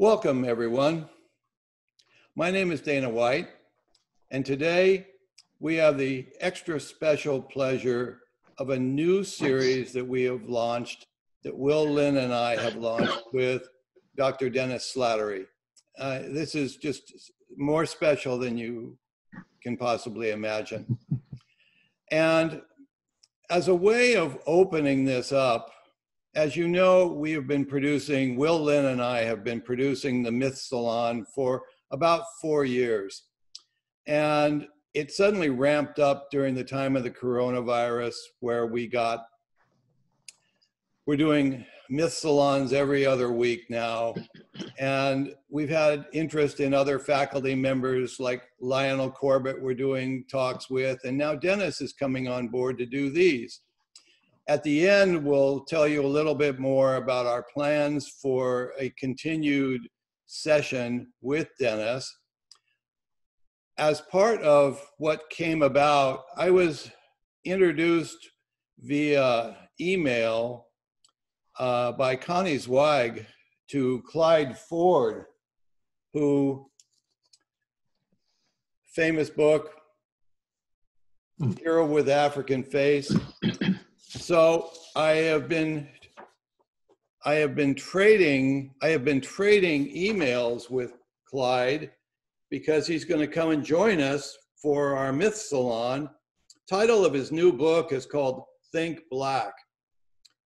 Welcome, everyone. My name is Dana White, and today we have the extra special pleasure of a new series that we have launched, that Will Linn and I have launched with Dr. Dennis Slattery. Uh, this is just more special than you can possibly imagine. And as a way of opening this up, as you know, we have been producing, Will Linn and I have been producing the Myth Salon for about four years. And it suddenly ramped up during the time of the coronavirus, where we got, we're doing myth salons every other week now. And we've had interest in other faculty members like Lionel Corbett, we're doing talks with. And now Dennis is coming on board to do these. At the end, we'll tell you a little bit more about our plans for a continued session with Dennis. As part of what came about, I was introduced via email uh, by Connie Zweig to Clyde Ford, who famous book, hmm. Hero with African Face. So I have been I have been trading I have been trading emails with Clyde because he's going to come and join us for our myth salon. Title of his new book is called Think Black.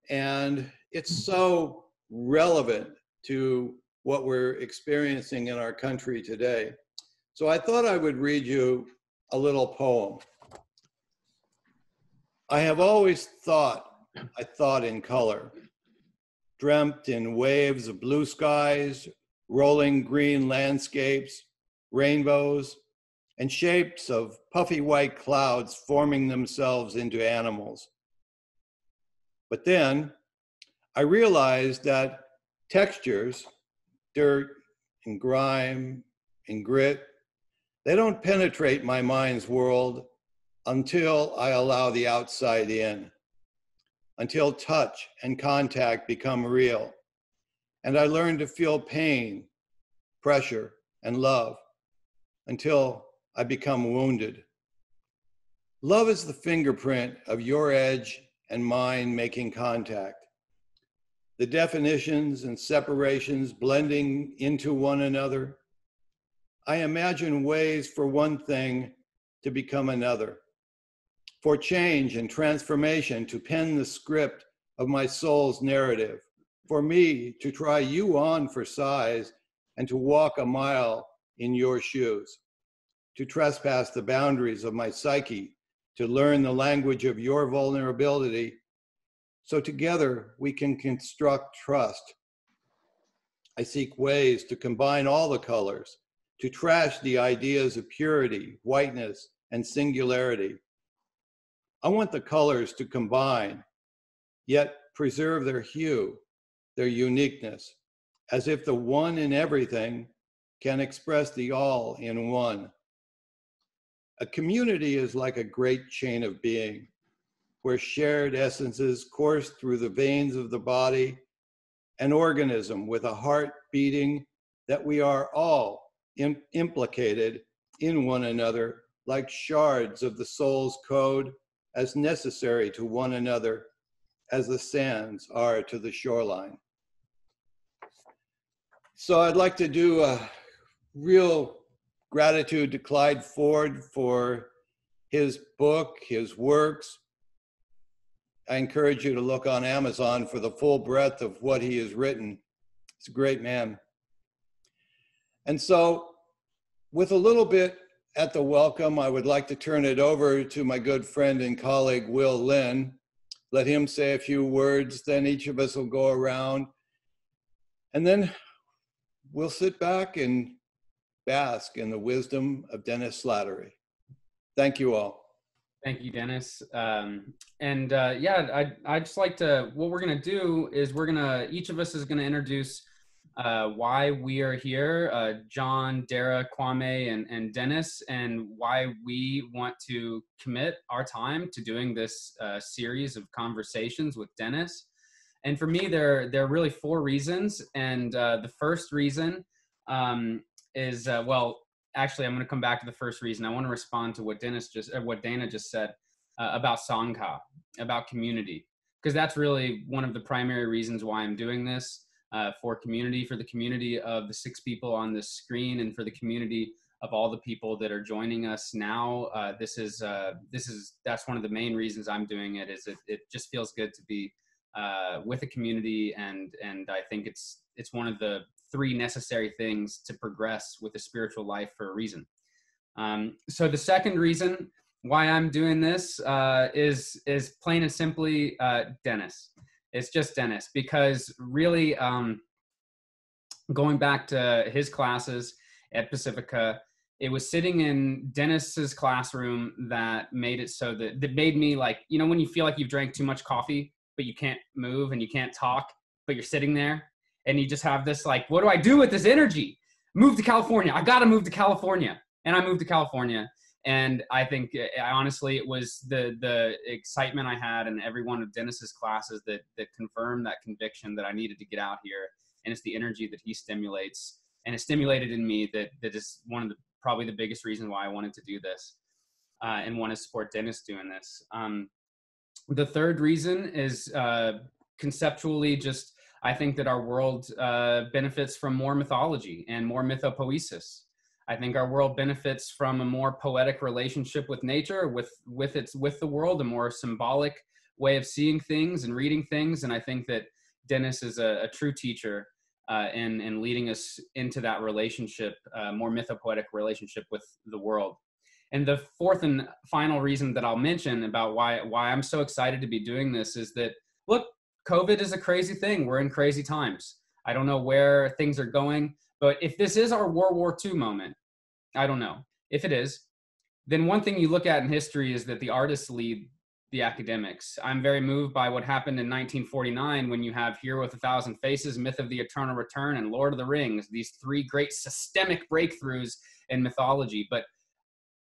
And it's so relevant to what we're experiencing in our country today. So I thought I would read you a little poem. I have always thought, I thought in color, dreamt in waves of blue skies, rolling green landscapes, rainbows, and shapes of puffy white clouds forming themselves into animals. But then I realized that textures, dirt and grime and grit, they don't penetrate my mind's world until I allow the outside in, until touch and contact become real. And I learn to feel pain, pressure, and love until I become wounded. Love is the fingerprint of your edge and mine making contact. The definitions and separations blending into one another. I imagine ways for one thing to become another for change and transformation to pen the script of my soul's narrative, for me to try you on for size and to walk a mile in your shoes, to trespass the boundaries of my psyche, to learn the language of your vulnerability, so together we can construct trust. I seek ways to combine all the colors, to trash the ideas of purity, whiteness, and singularity, I want the colors to combine, yet preserve their hue, their uniqueness, as if the one in everything can express the all in one. A community is like a great chain of being, where shared essences course through the veins of the body, an organism with a heart beating that we are all implicated in one another like shards of the soul's code as necessary to one another as the sands are to the shoreline. So I'd like to do a real gratitude to Clyde Ford for his book, his works. I encourage you to look on Amazon for the full breadth of what he has written. He's a great man. And so, with a little bit at the welcome, I would like to turn it over to my good friend and colleague, Will Linn. Let him say a few words, then each of us will go around. And then we'll sit back and bask in the wisdom of Dennis Slattery. Thank you all. Thank you, Dennis. Um, and uh, yeah, I'd, I'd just like to, what we're going to do is we're going to, each of us is going to introduce uh, why we are here, uh, John, Dara, Kwame, and, and Dennis, and why we want to commit our time to doing this uh, series of conversations with Dennis. And for me, there there are really four reasons. And uh, the first reason um, is uh, well, actually, I'm going to come back to the first reason. I want to respond to what Dennis just, what Dana just said about Sangha, about community, because that's really one of the primary reasons why I'm doing this uh, for community, for the community of the six people on this screen, and for the community of all the people that are joining us now. Uh, this is uh, this is that's one of the main reasons I'm doing it. Is it, it just feels good to be uh, with a community, and and I think it's it's one of the three necessary things to progress with a spiritual life for a reason. Um, so the second reason why I'm doing this uh, is is plain and simply uh, Dennis. It's just Dennis because really um, going back to his classes at Pacifica, it was sitting in Dennis's classroom that made it so that that made me like you know when you feel like you've drank too much coffee but you can't move and you can't talk but you're sitting there and you just have this like what do I do with this energy? Move to California. I got to move to California. And I moved to California and I think I, eh, honestly it was the the excitement I had in every one of Dennis's classes that that confirmed that conviction that I needed to get out here and it's the energy that he stimulates and it stimulated in me that that is one of the probably the biggest reason why I wanted to do this uh, and want to support Dennis doing this. Um, the third reason is uh, conceptually just I think that our world uh, benefits from more mythology and more mythopoesis. I think our world benefits from a more poetic relationship with nature, with with its with the world, a more symbolic way of seeing things and reading things. And I think that Dennis is a, a true teacher uh, in in leading us into that relationship, uh, more mythopoetic relationship with the world. And the fourth and final reason that I'll mention about why why I'm so excited to be doing this is that look, COVID is a crazy thing. We're in crazy times. I don't know where things are going. But if this is our World War II moment, I don't know. If it is, then one thing you look at in history is that the artists lead the academics. I'm very moved by what happened in 1949 when you have Hero with a Thousand Faces, Myth of the Eternal Return, and Lord of the Rings, these three great systemic breakthroughs in mythology. But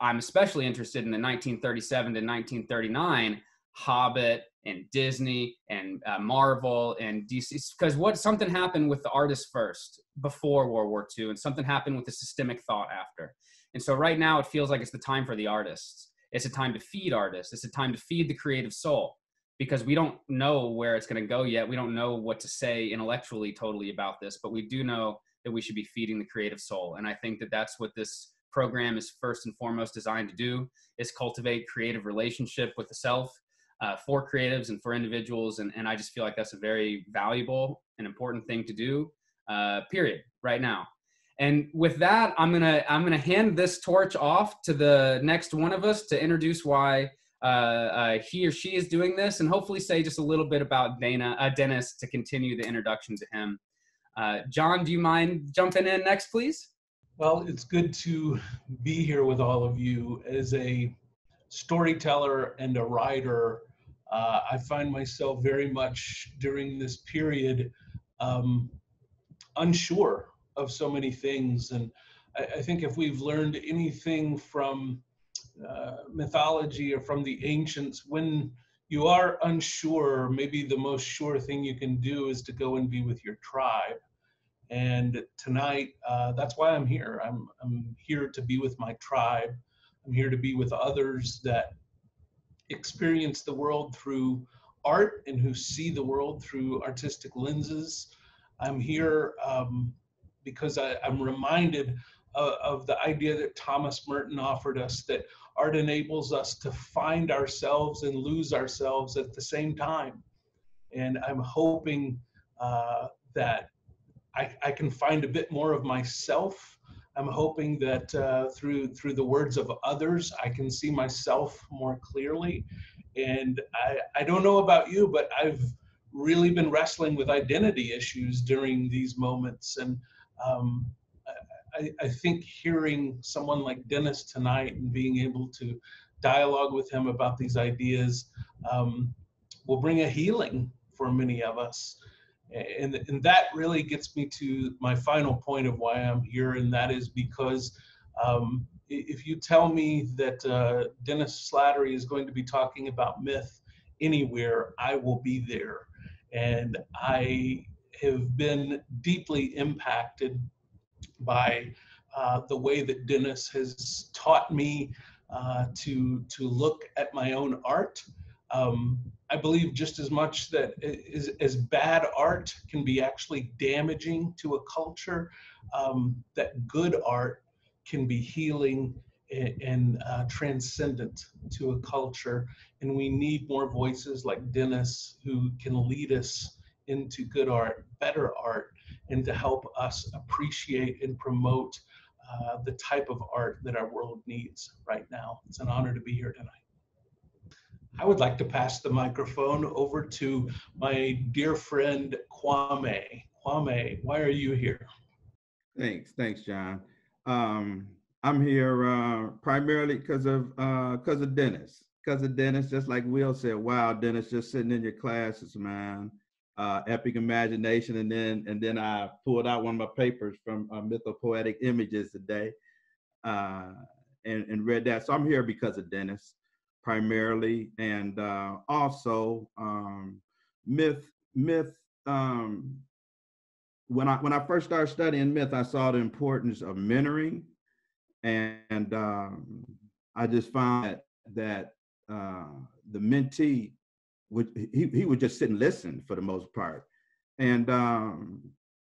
I'm especially interested in the 1937 to 1939 Hobbit and Disney and uh, Marvel and DC because what something happened with the artists first before World War II and something happened with the systemic thought after. And so right now it feels like it's the time for the artists. It's a time to feed artists. It's a time to feed the creative soul because we don't know where it's going to go yet. We don't know what to say intellectually totally about this, but we do know that we should be feeding the creative soul. And I think that that's what this program is first and foremost designed to do is cultivate creative relationship with the self uh, for creatives and for individuals. And, and I just feel like that's a very valuable and important thing to do, uh, period, right now. And with that, I'm gonna I'm gonna hand this torch off to the next one of us to introduce why uh, uh, he or she is doing this, and hopefully say just a little bit about Dana uh, Dennis to continue the introduction to him. Uh, John, do you mind jumping in next, please? Well, it's good to be here with all of you as a storyteller and a writer uh, I find myself very much during this period um, unsure of so many things. And I, I, think if we've learned anything from uh, mythology or from the ancients, when you are unsure, maybe the most sure thing you can do is to go and be with your tribe. And tonight, uh, that's why I'm here. I'm, I'm here to be with my tribe. I'm here to be with others that experience the world through art and who see the world through artistic lenses. I'm here um, because I, am reminded of, of the idea that Thomas Merton offered us that art enables us to find ourselves and lose ourselves at the same time. And I'm hoping uh, that I, I, can find a bit more of myself. I'm hoping that uh, through through the words of others, I can see myself more clearly. And I, I don't know about you, but I've really been wrestling with identity issues during these moments. And um, I, I think hearing someone like Dennis tonight and being able to dialogue with him about these ideas um, will bring a healing for many of us. And, and that really gets me to my final point of why I'm here, and that is because um, if you tell me that uh, Dennis Slattery is going to be talking about myth anywhere, I will be there. And I have been deeply impacted by uh, the way that Dennis has taught me uh, to, to look at my own art. Um, I believe just as much that as, as, bad art can be actually damaging to a culture, um, that good art can be healing and, and uh, transcendent to a culture. And we need more voices like Dennis who can lead us into good art, better art, and to help us appreciate and promote uh, the type of art that our world needs right now. It's an honor to be here tonight. I would like to pass the microphone over to my dear friend Kwame. Kwame, why are you here? Thanks, thanks, John. Um, I'm here uh, primarily because of because uh, of Dennis. Because of Dennis, just like Will said, wow, Dennis, just sitting in your classes, man. Uh, epic imagination, and then and then I pulled out one of my papers from uh, Mythopoetic Images today, uh, and and read that. So I'm here because of Dennis, primarily, and uh, also um, myth myth. Um, when I when I first started studying myth, I saw the importance of mentoring and um, I just found that, that uh, the mentee would he, he would just sit and listen for the most part, and um,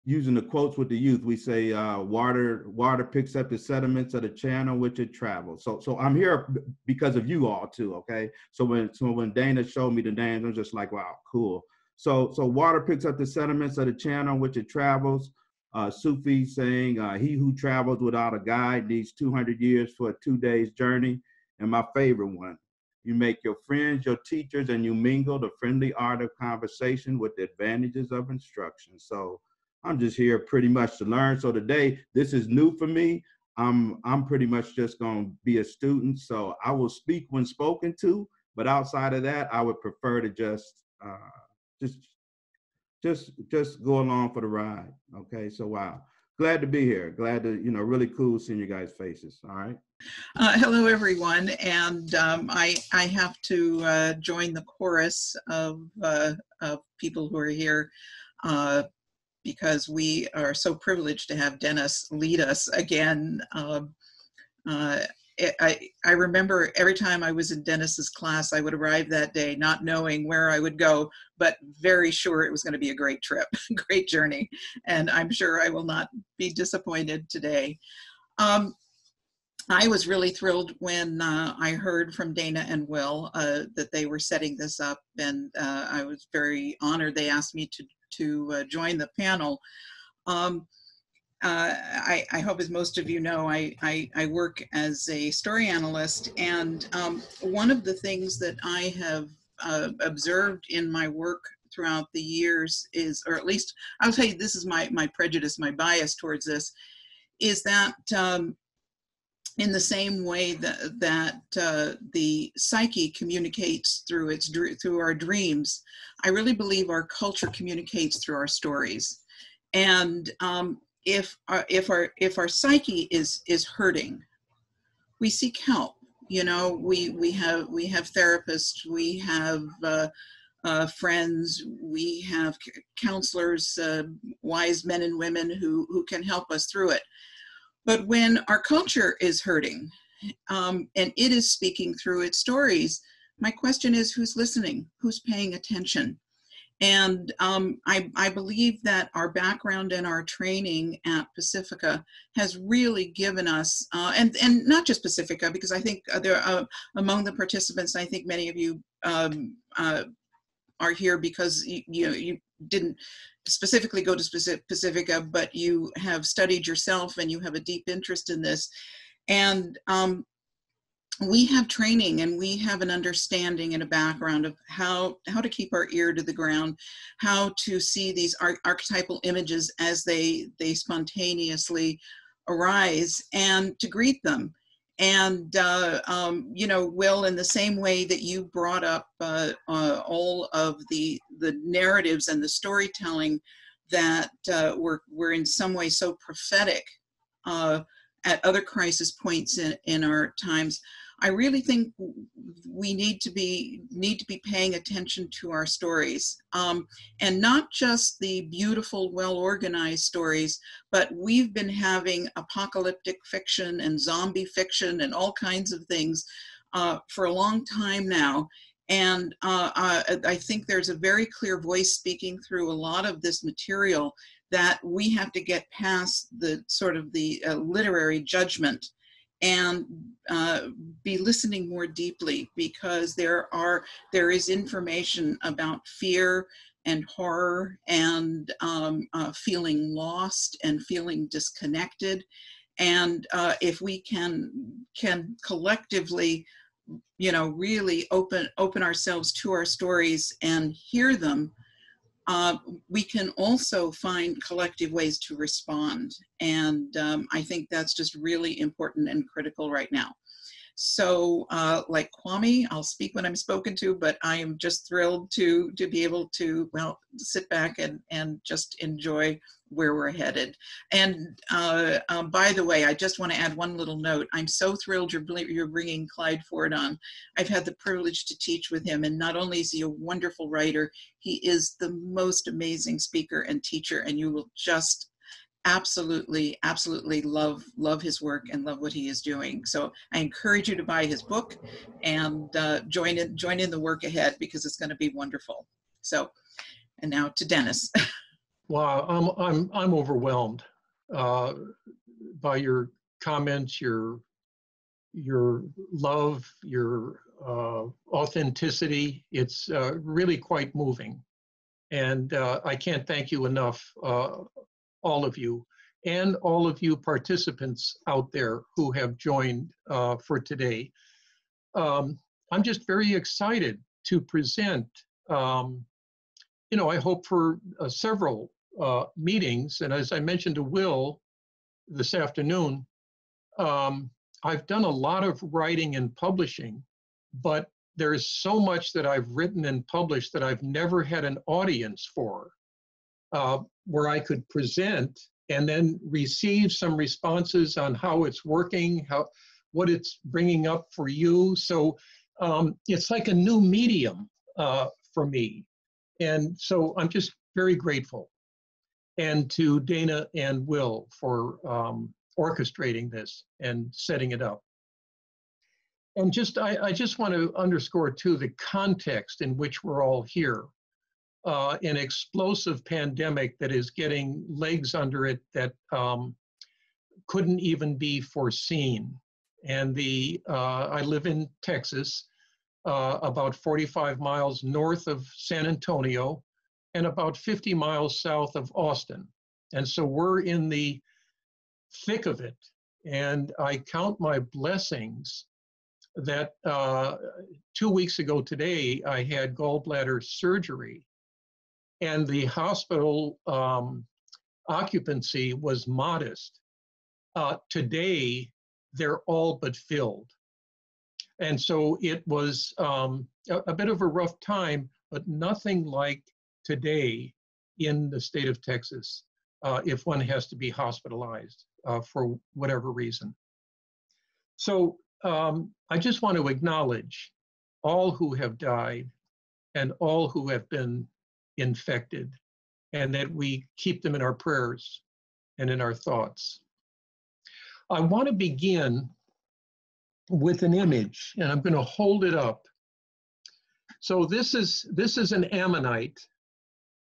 using the quotes with the youth, we say uh, water water picks up the sediments of the channel which it travels. So so I'm here because of you all too. Okay, so when so when Dana showed me the names, I'm just like wow, cool. So so water picks up the sediments of the channel which it travels uh, Sufi saying, uh, He who travels without a guide needs 200 years for a two days journey. And my favorite one, you make your friends your teachers and you mingle the friendly art of conversation with the advantages of instruction. So I'm just here pretty much to learn. So today, this is new for me. I'm I'm pretty much just to be a student. So I will speak when spoken to, but outside of that, I would prefer to just uh, just just just go along for the ride. Okay, so wow, glad to be here. Glad to you know really cool seeing you guys' faces. All right. Uh, hello, everyone, and um, I I have to uh, join the chorus of uh, of people who are here. Because we are so privileged to have Dennis lead us again. Um, uh, I, I remember every time I was in Dennis's class, I would arrive that day not knowing where I would go, but very sure it was going to be a great trip, great journey. And I'm sure I will not be disappointed today. Um, I was really thrilled when uh, I heard from Dana and Will uh, that they were setting this up, and uh, I was very honored. They asked me to to uh, join the panel. Um, uh, I, I, hope as most of you know, I, I, I work as a story analyst. And um, one of the things that I have uh, observed in my work throughout the years is, or at least I'll tell you, this is my, my prejudice, my bias towards this, is that um, in the same way that, that uh, the psyche communicates through its through our dreams, I really believe our culture communicates through our stories. And um, if our if our if our psyche is is hurting we seek help you know we we have we have therapists we have uh, uh, friends we have counselors uh, wise men and women who who can help us through it but when our culture is hurting um, and it is speaking through its stories my question is who's listening? Who's paying attention? And um, I, I, believe that our background and our training at Pacifica has really given us, uh, and, and not just Pacifica, because I think there are, uh, among the participants, I think many of you um, uh, are here because you, you, know, you didn't specifically go to Pacifica, but you have studied yourself and you have a deep interest in this. And um, we have training and we have an understanding and a background of how how to keep our ear to the ground how to see these ar- archetypal images as they they spontaneously arise and to greet them and uh, um, you know will in the same way that you brought up uh, uh, all of the the narratives and the storytelling that uh, were were in some way so prophetic uh, at other crisis points in, in our times I really think we need to be need to be paying attention to our stories um, and not just the beautiful well organized stories but we've been having apocalyptic fiction and zombie fiction and all kinds of things uh, for a long time now. And uh, uh I think there's a very clear voice speaking through a lot of this material that we have to get past the sort of the uh, literary judgment and uh, be listening more deeply because there are there is information about fear and horror and um, uh, feeling lost and feeling disconnected. And uh, if we can can collectively you know really open open ourselves to our stories and hear them uh, we can also find collective ways to respond. And um, I think that's just really important and critical right now. So uh, like Kwame, I'll speak when I'm spoken to, but I am just thrilled to, to be able to, well, sit back and, and just enjoy where we're headed. And uh, um, by the way, I just want to add one little note. I'm so thrilled you're, you're bringing Clyde Ford on. I've had the privilege to teach with him, and not only is he a wonderful writer, he is the most amazing speaker and teacher, and you will just absolutely absolutely love love his work and love what he is doing. So i encourage you to buy his book and uh, join in join in the work ahead because it's going to be wonderful. So and now to dennis. Wow i'm i'm i'm overwhelmed uh, by your comments your your love your uh, authenticity. It's uh, really quite moving. And uh, i can't thank you enough uh, all of you, and all of you participants out there who have joined uh, for today. Um, I'm just very excited to present, um, you know, I hope for uh, several uh, meetings. And as I mentioned to Will this afternoon, um, I've done a lot of writing and publishing, but there's so much that I've written and published that I've never had an audience for uh, where I could present and then receive some responses on how it's working, how what it's bringing up for you. So um, it's like a new medium uh, for me, and so I'm just very grateful. And to Dana and Will for um, orchestrating this and setting it up. And just I, I just want to underscore too the context in which we're all here uh, an explosive pandemic that is getting legs under it that um, couldn't even be foreseen. And the uh, I live in Texas, uh, about 45 miles north of San Antonio, and about 50 miles south of Austin. And so we're in the thick of it. And I count my blessings that uh, two weeks ago today I had gallbladder surgery and the hospital um, occupancy was modest. Uh, today, they're all but filled. And so it was um, a, a, bit of a rough time, but nothing like today in the state of Texas uh, if one has to be hospitalized uh, for whatever reason. So um, I just want to acknowledge all who have died and all who have been infected, and that we keep them in our prayers and in our thoughts. I want to begin with an image, and I'm going to hold it up. So this is this is an ammonite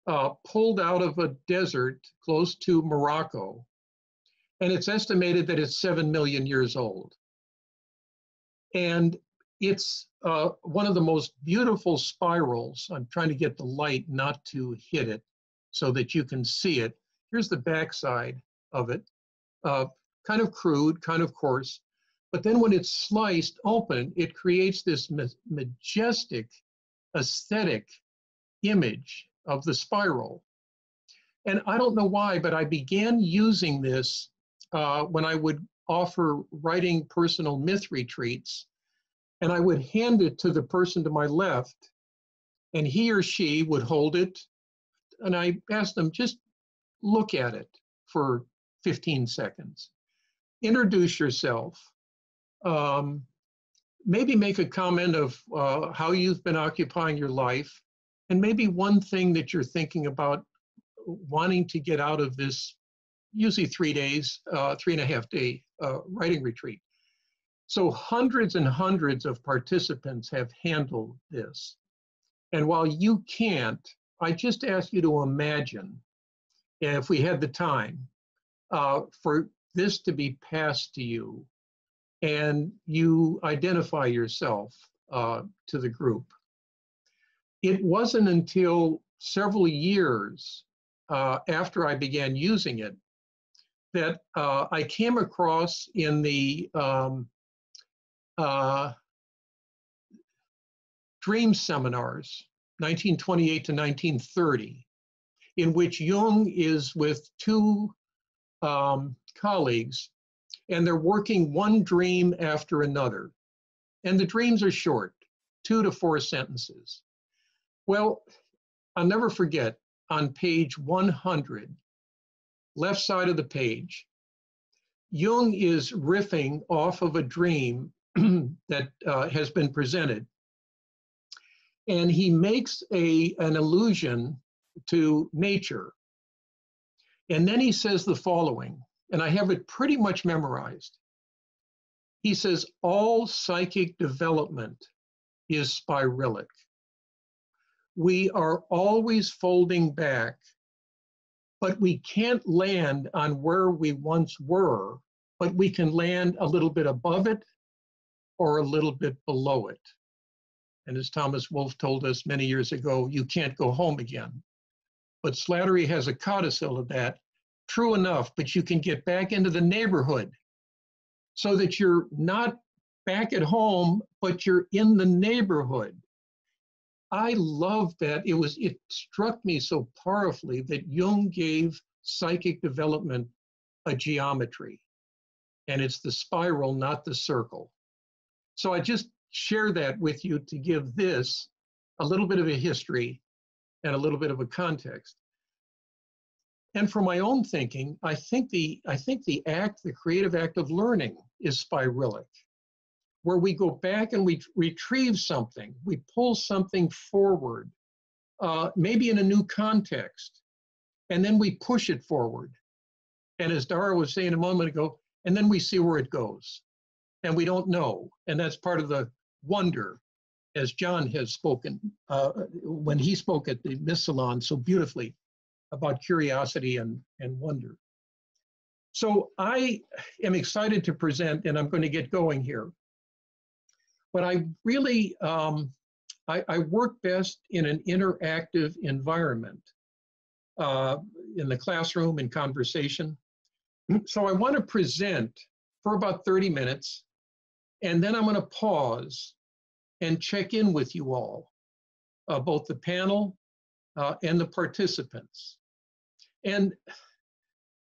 uh, pulled out of a desert close to Morocco, and it's estimated that it's seven million years old. And it's uh, one of the most beautiful spirals. I'm trying to get the light not to hit it so that you can see it. Here's the backside of it. Uh, kind of crude, kind of coarse. But then when it's sliced open, it creates this ma majestic aesthetic image of the spiral. And I don't know why, but I began using this uh, when I would offer writing personal myth retreats and I would hand it to the person to my left, and he or she would hold it. And I asked them, just look at it for 15 seconds. Introduce yourself. Um, maybe make a comment of uh, how you've been occupying your life, and maybe one thing that you're thinking about wanting to get out of this, usually three days, uh, three and a half day uh, writing retreat. So hundreds and hundreds of participants have handled this. And while you can't, I just ask you to imagine, if we had the time, uh, for this to be passed to you and you identify yourself uh, to the group. It wasn't until several years uh, after I began using it that uh, I came across in the um, uh, dream seminars, 1928 to 1930, in which Jung is with two um, colleagues and they're working one dream after another. And the dreams are short, two to four sentences. Well, I'll never forget on page 100, left side of the page, Jung is riffing off of a dream that uh, has been presented. And he makes a, an allusion to nature. And then he says the following and I have it pretty much memorized. He says, all psychic development is spiralic. We are always folding back, but we can't land on where we once were, but we can land a little bit above it or a little bit below it. And as Thomas Wolfe told us many years ago, you can't go home again. But Slattery has a codicil of that true enough, but you can get back into the neighborhood so that you're not back at home, but you're in the neighborhood. I love that. It was it struck me so powerfully that Jung gave psychic development a geometry. And it's the spiral, not the circle. So I just share that with you to give this a little bit of a history and a little bit of a context and for my own thinking, I think the I think the act, the creative act of learning, is spiralic, where we go back and we retrieve something, we pull something forward, uh, maybe in a new context, and then we push it forward. And as Dara was saying a moment ago, and then we see where it goes, and we don't know, and that's part of the wonder, as John has spoken uh, when he spoke at the Myth Salon so beautifully about curiosity and, and wonder. So I am excited to present, and I'm going to get going here. But I really, um, I, I, work best in an interactive environment, uh, in the classroom, in conversation. So I want to present for about 30 minutes, and then I'm going to pause and check in with you all, uh, both the panel uh, and the participants. And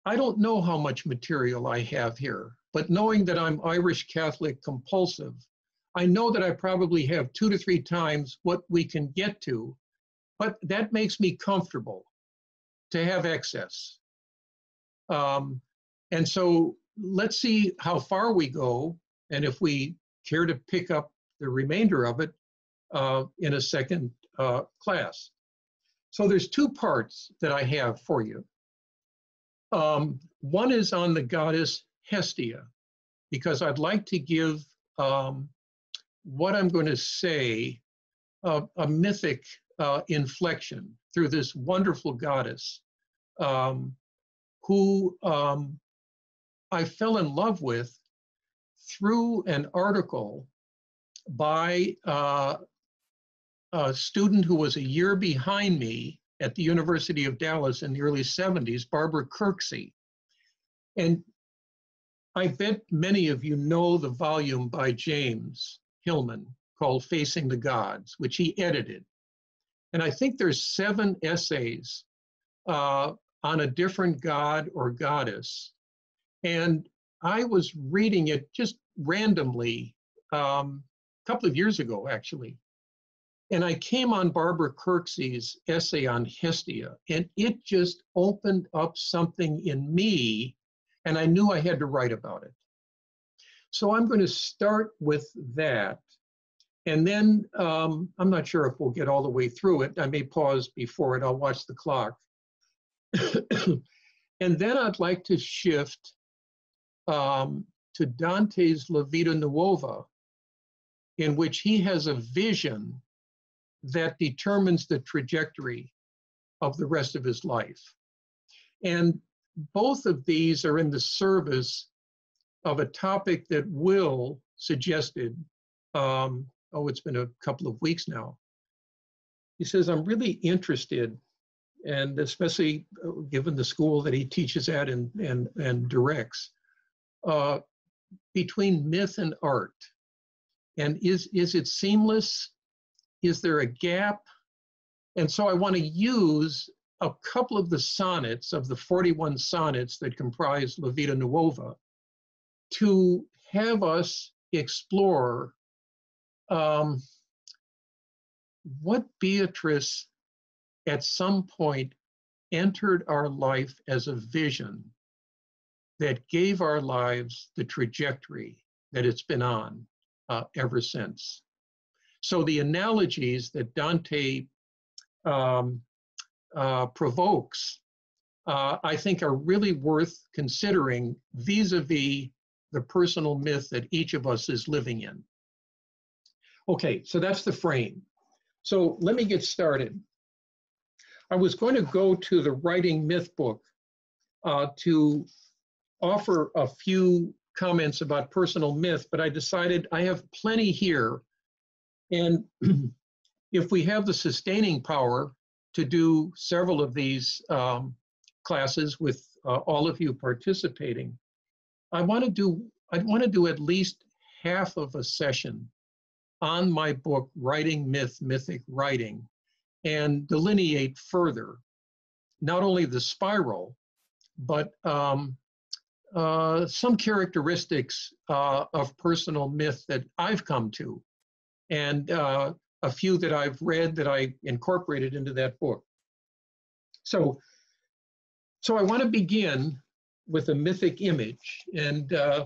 I don't know how much material I have here, but knowing that I'm Irish Catholic compulsive, I know that I probably have two to three times what we can get to, but that makes me comfortable to have excess. Um, and so let's see how far we go, and if we care to pick up the remainder of it uh, in a second uh, class. So there's two parts that I have for you. Um, one is on the goddess Hestia, because I'd like to give um, what I'm going to say a mythic uh, inflection through this wonderful goddess um, who um, I fell in love with through an article by uh, a student who was a year behind me at the University of Dallas in the early 70s, Barbara Kirksey. And I bet many of you know the volume by James Hillman called Facing the Gods, which he edited. And I think there's seven essays uh, on a different god or goddess. And I was reading it just randomly um, a couple of years ago, actually. And I came on Barbara Kirksey's essay on Hestia, and it just opened up something in me, and I knew I had to write about it. So I'm going to start with that. And then um, I'm not sure if we'll get all the way through it. I may pause before it. I'll watch the clock. and then I'd like to shift um, to Dante's La Vita Nuova, in which he has a vision that determines the trajectory of the rest of his life. And both of these are in the service of a topic that Will suggested. Um, oh, it's been a couple of weeks now. He says, I'm really interested, and especially uh, given the school that he teaches at and, and, and directs, uh, between myth and art. And is, is it seamless? Is there a gap? And so I want to use a couple of the sonnets of the 41 sonnets that comprise La Vita Nuova to have us explore um, what Beatrice at some point entered our life as a vision that gave our lives the trajectory that it's been on uh, ever since. So the analogies that Dante um, uh, provokes, uh, I think are really worth considering vis-a-vis the personal myth that each of us is living in. Okay, so that's the frame. So let me get started. I was going to go to the Writing Myth book uh, to offer a few comments about personal myth, but I decided I have plenty here. And if we have the sustaining power to do several of these um, classes with uh, all of you participating, I want to do I want to do at least half of a session on my book, Writing Myth, Mythic Writing, and delineate further not only the spiral, but um, uh, some characteristics uh, of personal myth that I've come to, and uh, a few that I've read that I incorporated into that book. So, so I want to begin with a mythic image, and uh,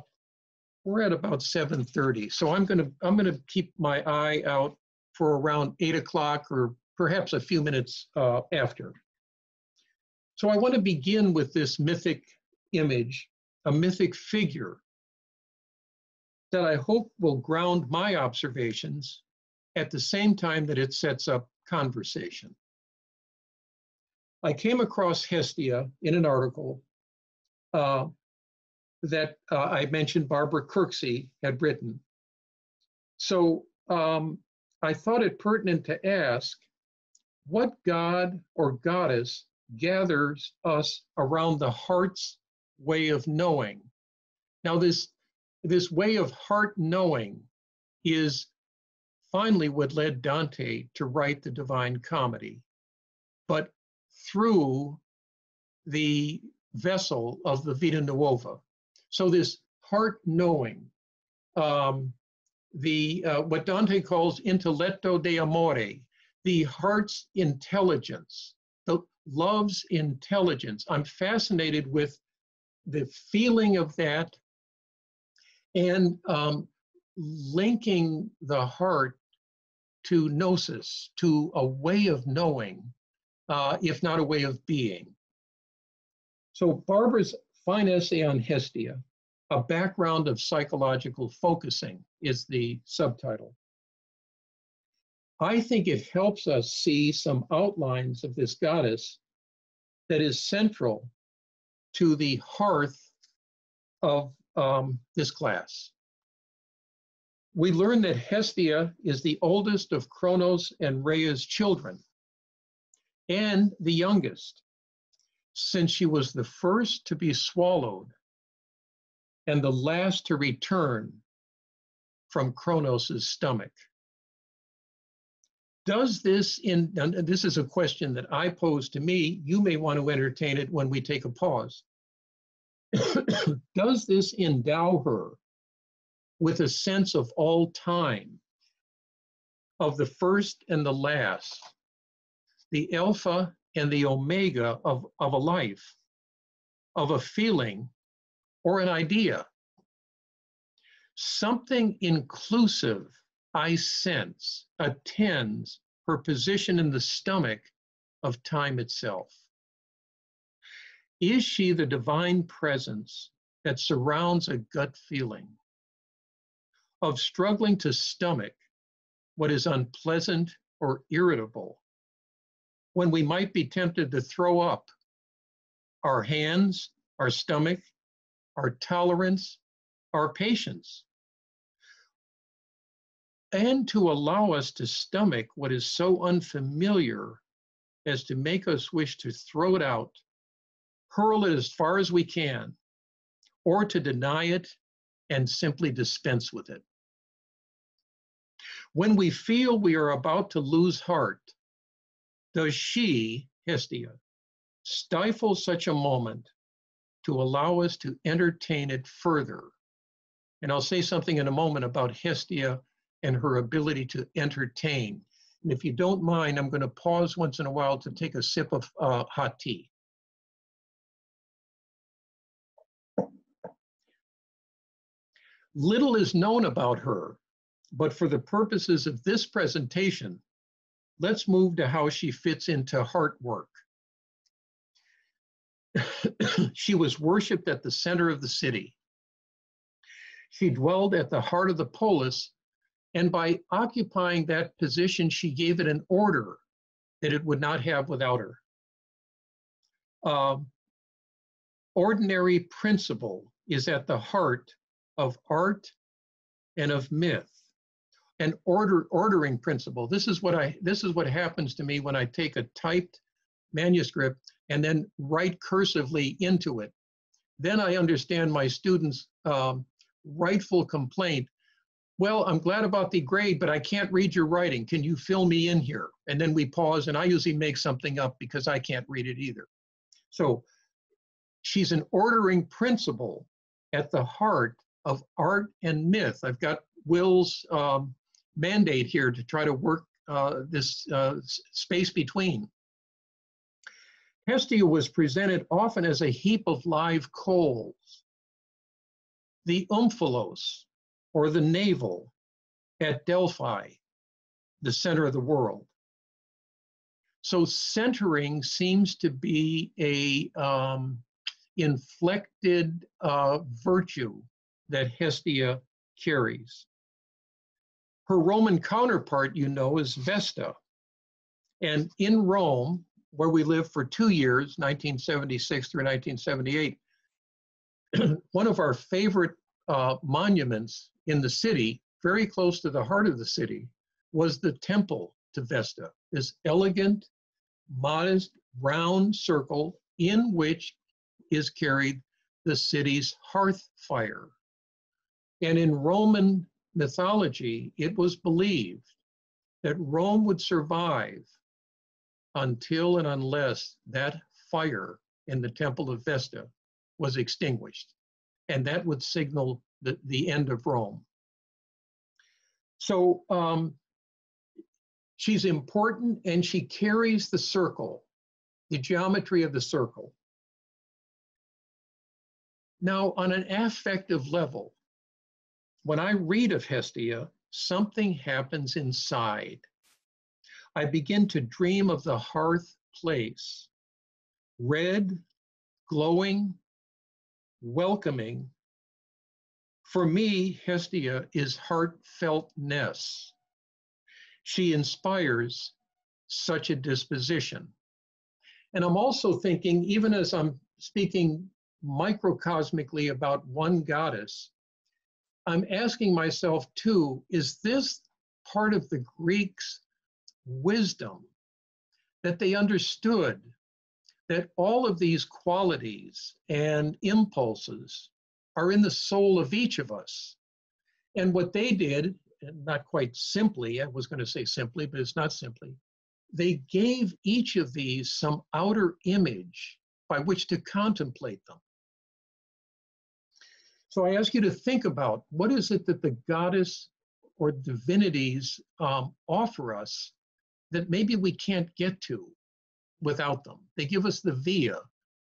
we're at about 7:30. So I'm gonna I'm gonna keep my eye out for around eight o'clock or perhaps a few minutes uh, after. So I want to begin with this mythic image, a mythic figure that I hope will ground my observations at the same time that it sets up conversation. I came across Hestia in an article uh, that uh, I mentioned Barbara Kirksey had written. So um, I thought it pertinent to ask what god or goddess gathers us around the heart's way of knowing. Now, this, this way of heart knowing is finally what led Dante to write the Divine Comedy, but through the vessel of the Vita Nuova. So this heart knowing, um, the uh, what Dante calls intelletto de amore, the heart's intelligence, the love's intelligence. I'm fascinated with the feeling of that and um, linking the heart to gnosis, to a way of knowing, uh, if not a way of being. So Barbara's fine essay on Hestia, A Background of Psychological Focusing is the subtitle. I think it helps us see some outlines of this goddess that is central to the hearth of um, this class. We learn that Hestia is the oldest of Kronos and Rhea's children and the youngest since she was the first to be swallowed and the last to return from Kronos' stomach. Does this in this is a question that I pose to me, you may want to entertain it when we take a pause. Does this endow her with a sense of all time, of the first and the last, the Alpha and the omega of, of a life, of a feeling, or an idea. Something inclusive, I sense, attends her position in the stomach of time itself. Is she the divine presence that surrounds a gut feeling of struggling to stomach what is unpleasant or irritable when we might be tempted to throw up our hands, our stomach, our tolerance, our patience, and to allow us to stomach what is so unfamiliar as to make us wish to throw it out, hurl it as far as we can, or to deny it and simply dispense with it. When we feel we are about to lose heart, does she, Hestia, stifle such a moment to allow us to entertain it further? And I'll say something in a moment about Hestia and her ability to entertain. And if you don't mind, I'm going to pause once in a while to take a sip of uh, hot tea. Little is known about her, but for the purposes of this presentation, let's move to how she fits into heart work. she was worshiped at the center of the city. She dwelled at the heart of the polis, and by occupying that position, she gave it an order that it would not have without her. Um, ordinary principle is at the heart of art and of myth. An order ordering principle. This is what i this is what happens to me when i take a typed manuscript and then write cursively into it. Then i understand my students um, rightful complaint well i'm glad about the grade but i can't read your writing can you fill me in here and then we pause and i usually make something up because i can't read it either so she's an ordering principle at the heart of art and myth. I've got Will's um, mandate here to try to work uh, this uh, space between. Hestia was presented often as a heap of live coals. The omphalos, or the navel, at Delphi, the center of the world. So centering seems to be a um, inflected uh, virtue that Hestia carries. Her Roman counterpart, you know, is Vesta. And in Rome, where we lived for two years, 1976 through 1978, one of our favorite uh, monuments in the city, very close to the heart of the city, was the temple to Vesta, this elegant, modest, round circle in which is carried the city's hearth fire. And in Roman mythology, it was believed that Rome would survive until and unless that fire in the Temple of Vesta was extinguished. And that would signal the, the end of Rome. So um, she's important and she carries the circle, the geometry of the circle. Now, on an affective level, when I read of Hestia, something happens inside. I begin to dream of the hearth place, red, glowing, welcoming. For me, Hestia is heartfeltness. She inspires such a disposition. And I'm also thinking, even as I'm speaking microcosmically about one goddess, I'm asking myself too, is this part of the Greeks' wisdom that they understood that all of these qualities and impulses are in the soul of each of us? And what they did, not quite simply, I was going to say simply, but it's not simply, they gave each of these some outer image by which to contemplate them. So I ask you to think about what is it that the goddess or divinities um, offer us that maybe we can't get to without them. They give us the via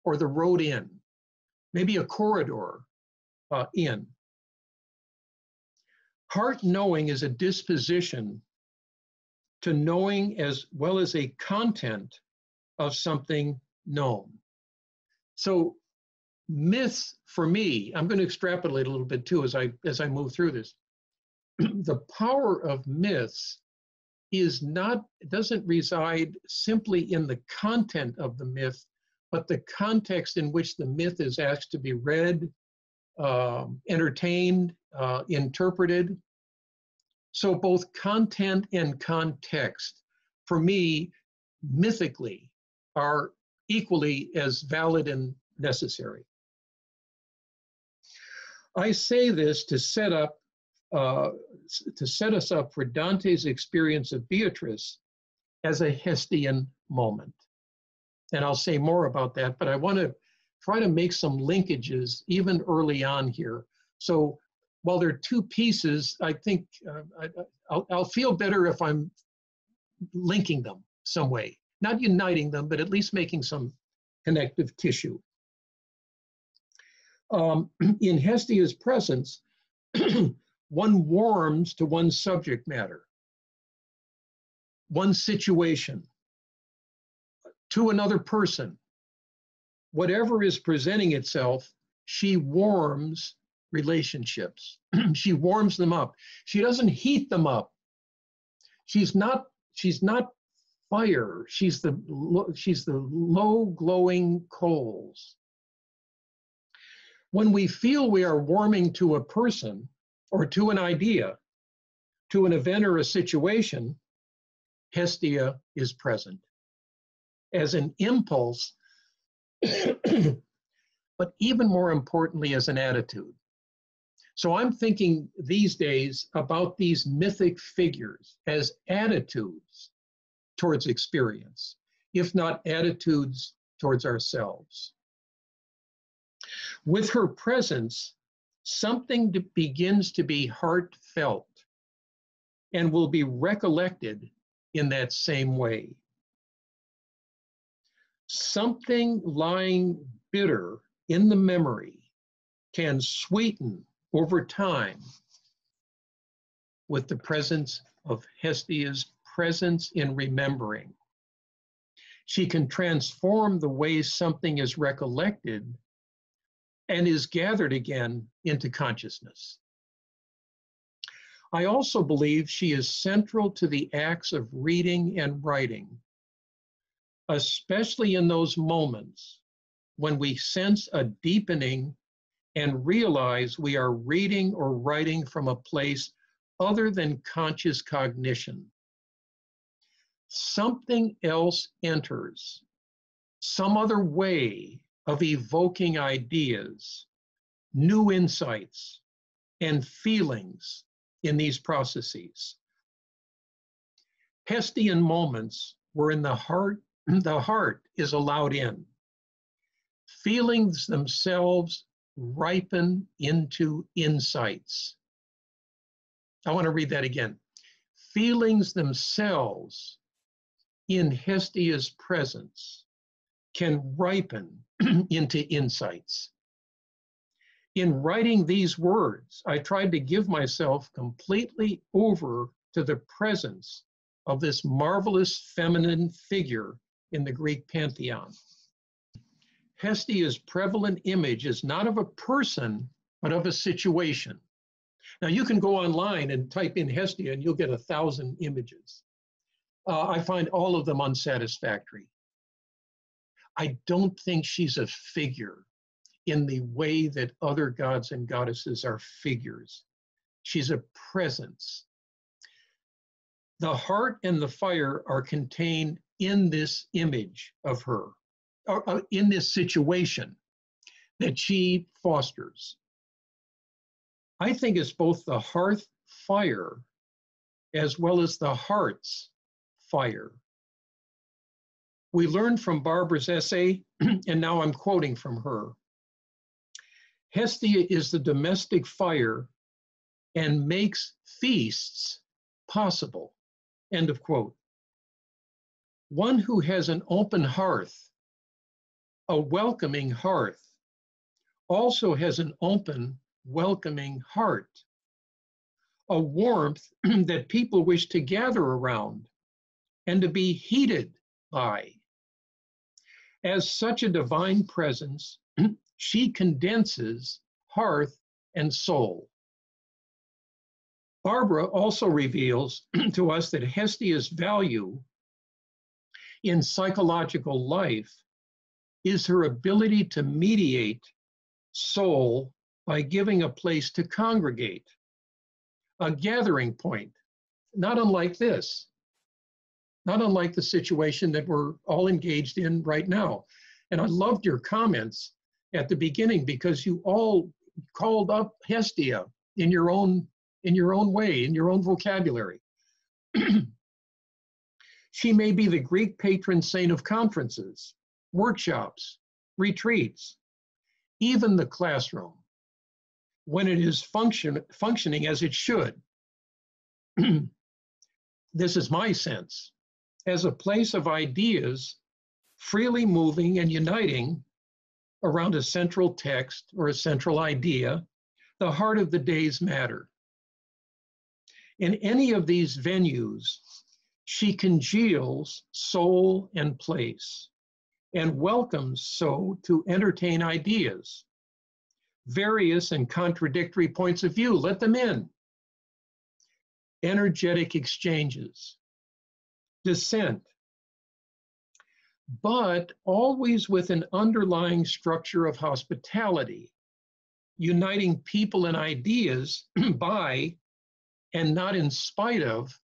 or the road in, maybe a corridor uh, in. Heart knowing is a disposition to knowing as well as a content of something known. So myths for me, I'm going to extrapolate a little bit too as I as I move through this. the power of myths is not doesn't reside simply in the content of the myth, but the context in which the myth is asked to be read, um, entertained, uh, interpreted. So both content and context, for me, mythically, are equally as valid and necessary. I say this to set up uh, to set us up for Dante's experience of Beatrice as a Hestian moment. And I'll say more about that, but I want to try to make some linkages even early on here. So while there are two pieces, I think uh, I, will feel better if I'm linking them some way, not uniting them, but at least making some connective tissue. Um, in Hestia's presence, one warms to one subject matter, one situation, to another person. Whatever is presenting itself, she warms relationships. she warms them up. She doesn't heat them up. She's not she's not fire. She's the she's the low glowing coals. When we feel we are warming to a person, or to an idea, to an event or a situation, Hestia is present as an impulse, but even more importantly, as an attitude. So I'm thinking these days about these mythic figures as attitudes towards experience, if not attitudes towards ourselves. With her presence, something begins to be heartfelt and will be recollected in that same way. Something lying bitter in the memory can sweeten over time with the presence of Hestia's presence in remembering. She can transform the way something is recollected and is gathered again into consciousness. I also believe she is central to the acts of reading and writing, especially in those moments when we sense a deepening and realize we are reading or writing from a place other than conscious cognition. Something else enters, some other way of evoking ideas, new insights, and feelings in these processes. Hestian moments were in the heart, the heart is allowed in. Feelings themselves ripen into insights. I want to read that again. Feelings themselves in Hestia's presence can ripen into insights. In writing these words, I tried to give myself completely over to the presence of this marvelous feminine figure in the Greek pantheon. Hestia's prevalent image is not of a person, but of a situation. Now, you can go online and type in Hestia and you'll get a thousand images. Uh, I find all of them unsatisfactory. I don't think she's a figure in the way that other gods and goddesses are figures. She's a presence. The heart and the fire are contained in this image of her, or uh, in this situation that she fosters. I think it's both the hearth fire as well as the heart's fire we learned from Barbara's essay, and now I'm quoting from her. Hestia is the domestic fire and makes feasts possible. End of quote. One who has an open hearth, a welcoming hearth, also has an open, welcoming heart. a warmth that people wish to gather around and to be heated by. As such a divine presence, she condenses hearth and soul. Barbara also reveals to us that Hestia's value in psychological life is her ability to mediate soul by giving a place to congregate, a gathering point, not unlike this, not unlike the situation that we're all engaged in right now. And I loved your comments at the beginning because you all called up Hestia in your own in your own way, in your own vocabulary. she may be the Greek patron saint of conferences, workshops, retreats, even the classroom, when it is function, functioning as it should. this is my sense, as a place of ideas freely moving and uniting around a central text or a central idea, the heart of the day's matter. In any of these venues, she congeals soul and place and welcomes so to entertain ideas, various and contradictory points of view. Let them in. Energetic exchanges, dissent, but always with an underlying structure of hospitality, uniting people and ideas by and not in spite of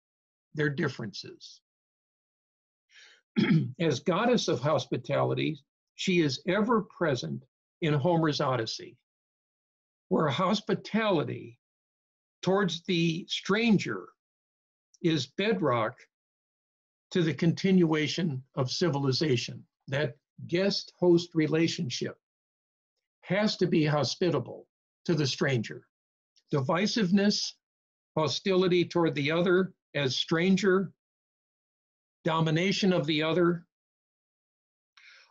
their differences. As goddess of hospitality, she is ever present in Homer's Odyssey, where hospitality towards the stranger is bedrock to the continuation of civilization. That guest host relationship has to be hospitable to the stranger. Divisiveness, hostility toward the other as stranger, domination of the other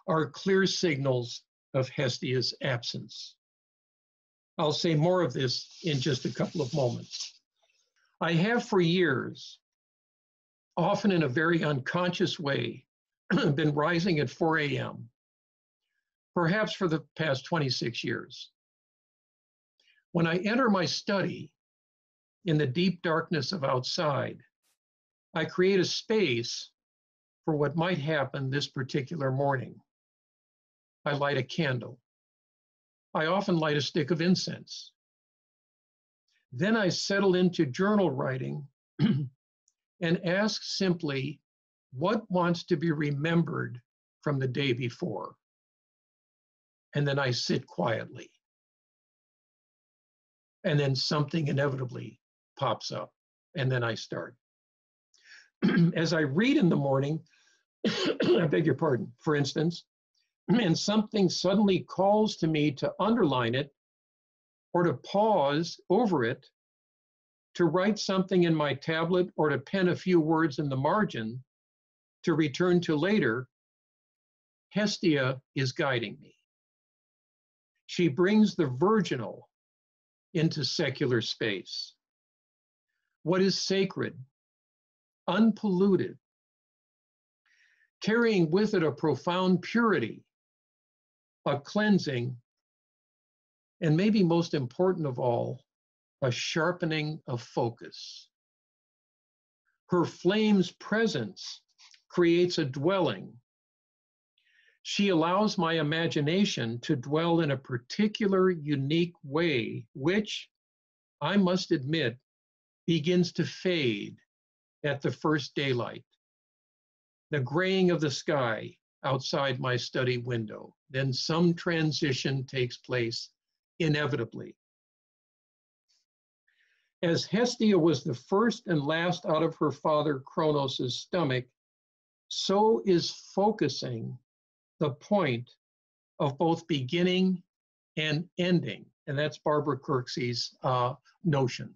are clear signals of Hestia's absence. I'll say more of this in just a couple of moments. I have for years often in a very unconscious way, been rising at 4 a.m., perhaps for the past 26 years. When I enter my study in the deep darkness of outside, I create a space for what might happen this particular morning. I light a candle. I often light a stick of incense. Then I settle into journal writing and ask simply what wants to be remembered from the day before. And then I sit quietly. And then something inevitably pops up, and then I start. As I read in the morning, I beg your pardon, for instance, and something suddenly calls to me to underline it or to pause over it to write something in my tablet or to pen a few words in the margin to return to later, Hestia is guiding me. She brings the virginal into secular space. What is sacred, unpolluted, carrying with it a profound purity, a cleansing, and maybe most important of all, a sharpening of focus. Her flame's presence creates a dwelling. She allows my imagination to dwell in a particular, unique way, which, I must admit, begins to fade at the first daylight. The graying of the sky outside my study window. Then some transition takes place inevitably. As Hestia was the first and last out of her father Kronos' stomach, so is focusing the point of both beginning and ending. And that's Barbara Kirksey's uh, notion.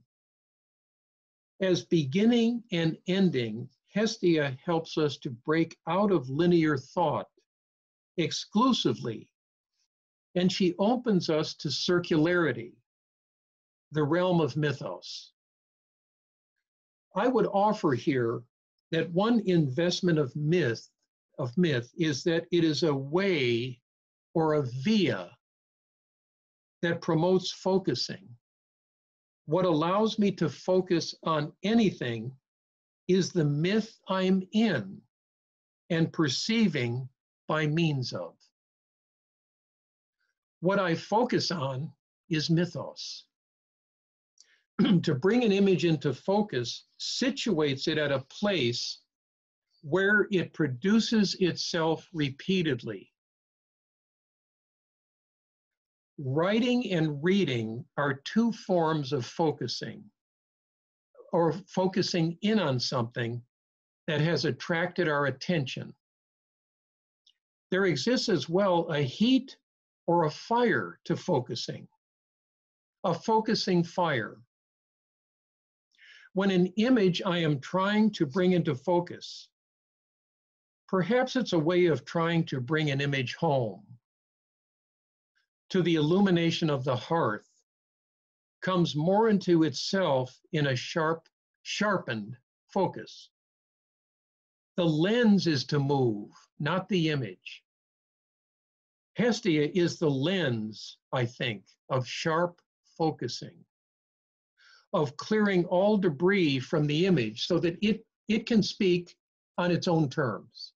As beginning and ending, Hestia helps us to break out of linear thought exclusively, and she opens us to circularity the realm of mythos. I would offer here that one investment of myth of myth is that it is a way or a via that promotes focusing. What allows me to focus on anything is the myth I'm in and perceiving by means of. What I focus on is mythos. to bring an image into focus situates it at a place where it produces itself repeatedly. Writing and reading are two forms of focusing or focusing in on something that has attracted our attention. There exists as well a heat or a fire to focusing, a focusing fire. When an image I am trying to bring into focus, perhaps it's a way of trying to bring an image home to the illumination of the hearth comes more into itself in a sharp, sharpened focus. The lens is to move, not the image. Hestia is the lens, I think, of sharp focusing, of clearing all debris from the image so that it, it can speak on its own terms,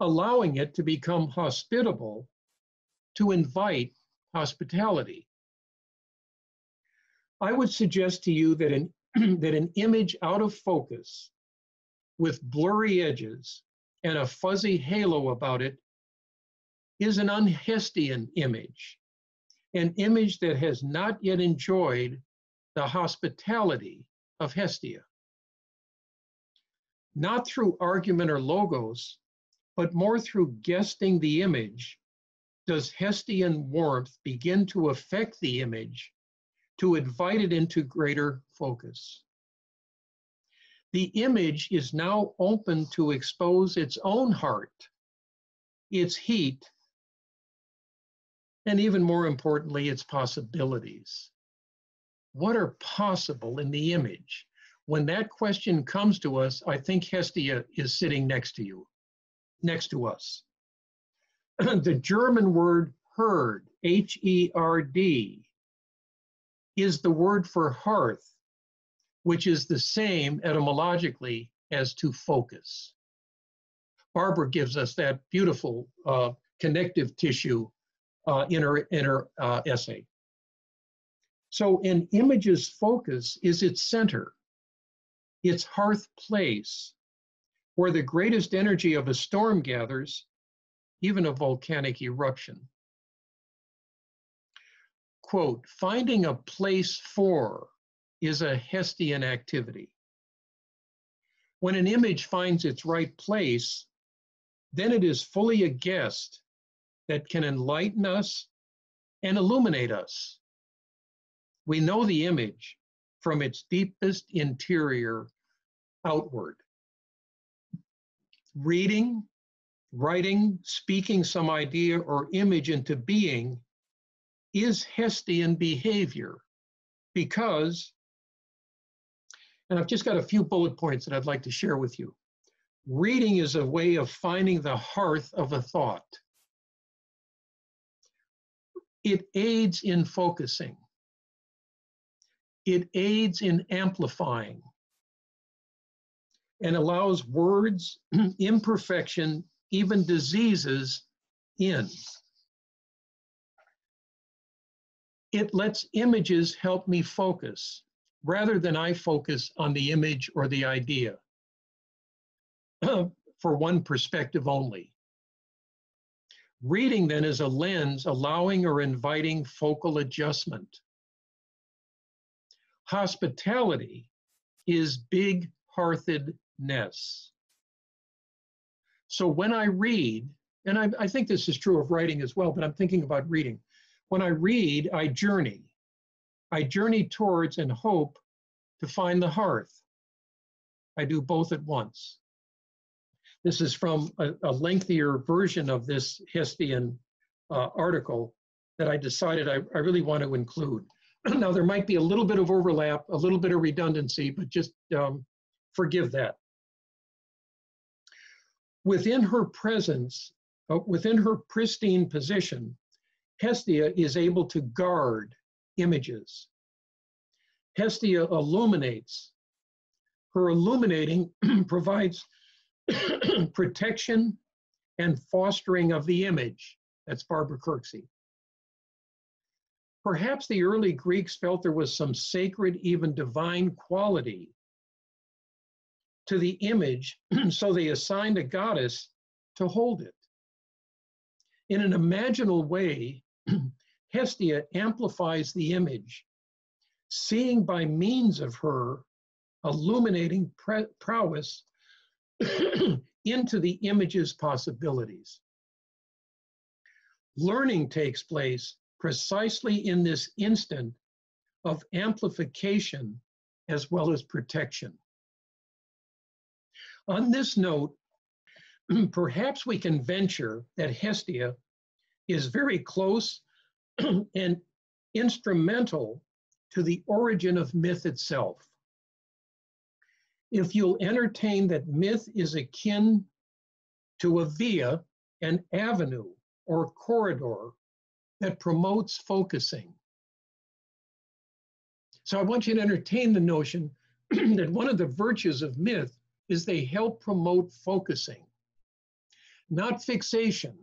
allowing it to become hospitable to invite hospitality. I would suggest to you that an, that an image out of focus with blurry edges and a fuzzy halo about it is an unhestian image, an image that has not yet enjoyed the hospitality of Hestia. Not through argument or logos, but more through guesting the image, does Hestian warmth begin to affect the image to invite it into greater focus. The image is now open to expose its own heart, its heat, and even more importantly, its possibilities. What are possible in the image? When that question comes to us, I think Hestia is sitting next to you, next to us. the German word herd, H E R D, is the word for hearth, which is the same etymologically as to focus. Barbara gives us that beautiful uh, connective tissue uh, in her, in her uh, essay. So an image's focus is its center, its hearth place, where the greatest energy of a storm gathers, even a volcanic eruption. Quote, finding a place for is a Hestian activity. When an image finds its right place, then it is fully a guest that can enlighten us and illuminate us. We know the image from its deepest interior outward. Reading, writing, speaking some idea or image into being is Hestian behavior because, and I've just got a few bullet points that I'd like to share with you. Reading is a way of finding the hearth of a thought. It aids in focusing. It aids in amplifying and allows words, imperfection, even diseases in. It lets images help me focus rather than I focus on the image or the idea for one perspective only. Reading then is a lens allowing or inviting focal adjustment. Hospitality is big hearthedness. So when I read, and I, I, think this is true of writing as well, but I'm thinking about reading. When I read, I journey. I journey towards and hope to find the hearth. I do both at once. This is from a, a lengthier version of this Hestian uh, article that I decided I, I really want to include. now there might be a little bit of overlap, a little bit of redundancy, but just um, forgive that. Within her presence, uh, within her pristine position, Hestia is able to guard images. Hestia illuminates. Her illuminating provides protection and fostering of the image. That's Barbara Kirksey. Perhaps the early Greeks felt there was some sacred, even divine quality to the image, so they assigned a goddess to hold it. In an imaginal way, Hestia amplifies the image, seeing by means of her illuminating prowess into the image's possibilities. Learning takes place precisely in this instant of amplification as well as protection. On this note, perhaps we can venture that Hestia is very close and instrumental to the origin of myth itself. If you'll entertain that myth is akin to a via, an avenue or corridor that promotes focusing. So I want you to entertain the notion that one of the virtues of myth is they help promote focusing, not fixation,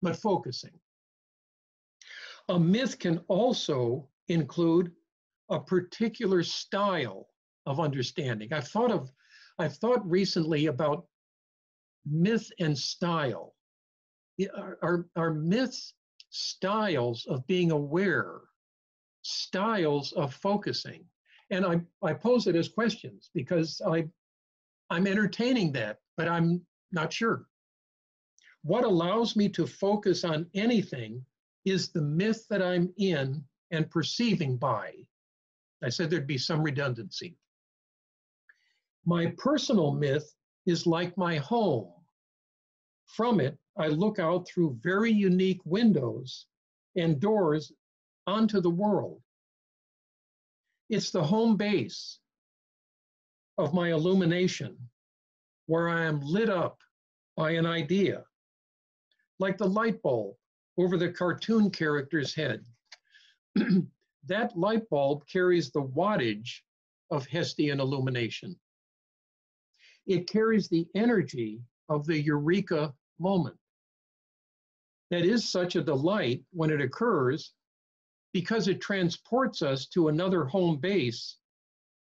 but focusing. A myth can also include a particular style of understanding. I've thought of, I've thought recently about myth and style. Are, are, are myths styles of being aware, styles of focusing? And I, I pose it as questions because I, I'm entertaining that, but I'm not sure. What allows me to focus on anything is the myth that I'm in and perceiving by. I said there'd be some redundancy. My personal myth is like my home. From it, I look out through very unique windows and doors onto the world. It's the home base of my illumination where I am lit up by an idea, like the light bulb over the cartoon character's head. that light bulb carries the wattage of Hestian illumination. It carries the energy of the eureka moment. That is such a delight when it occurs because it transports us to another home base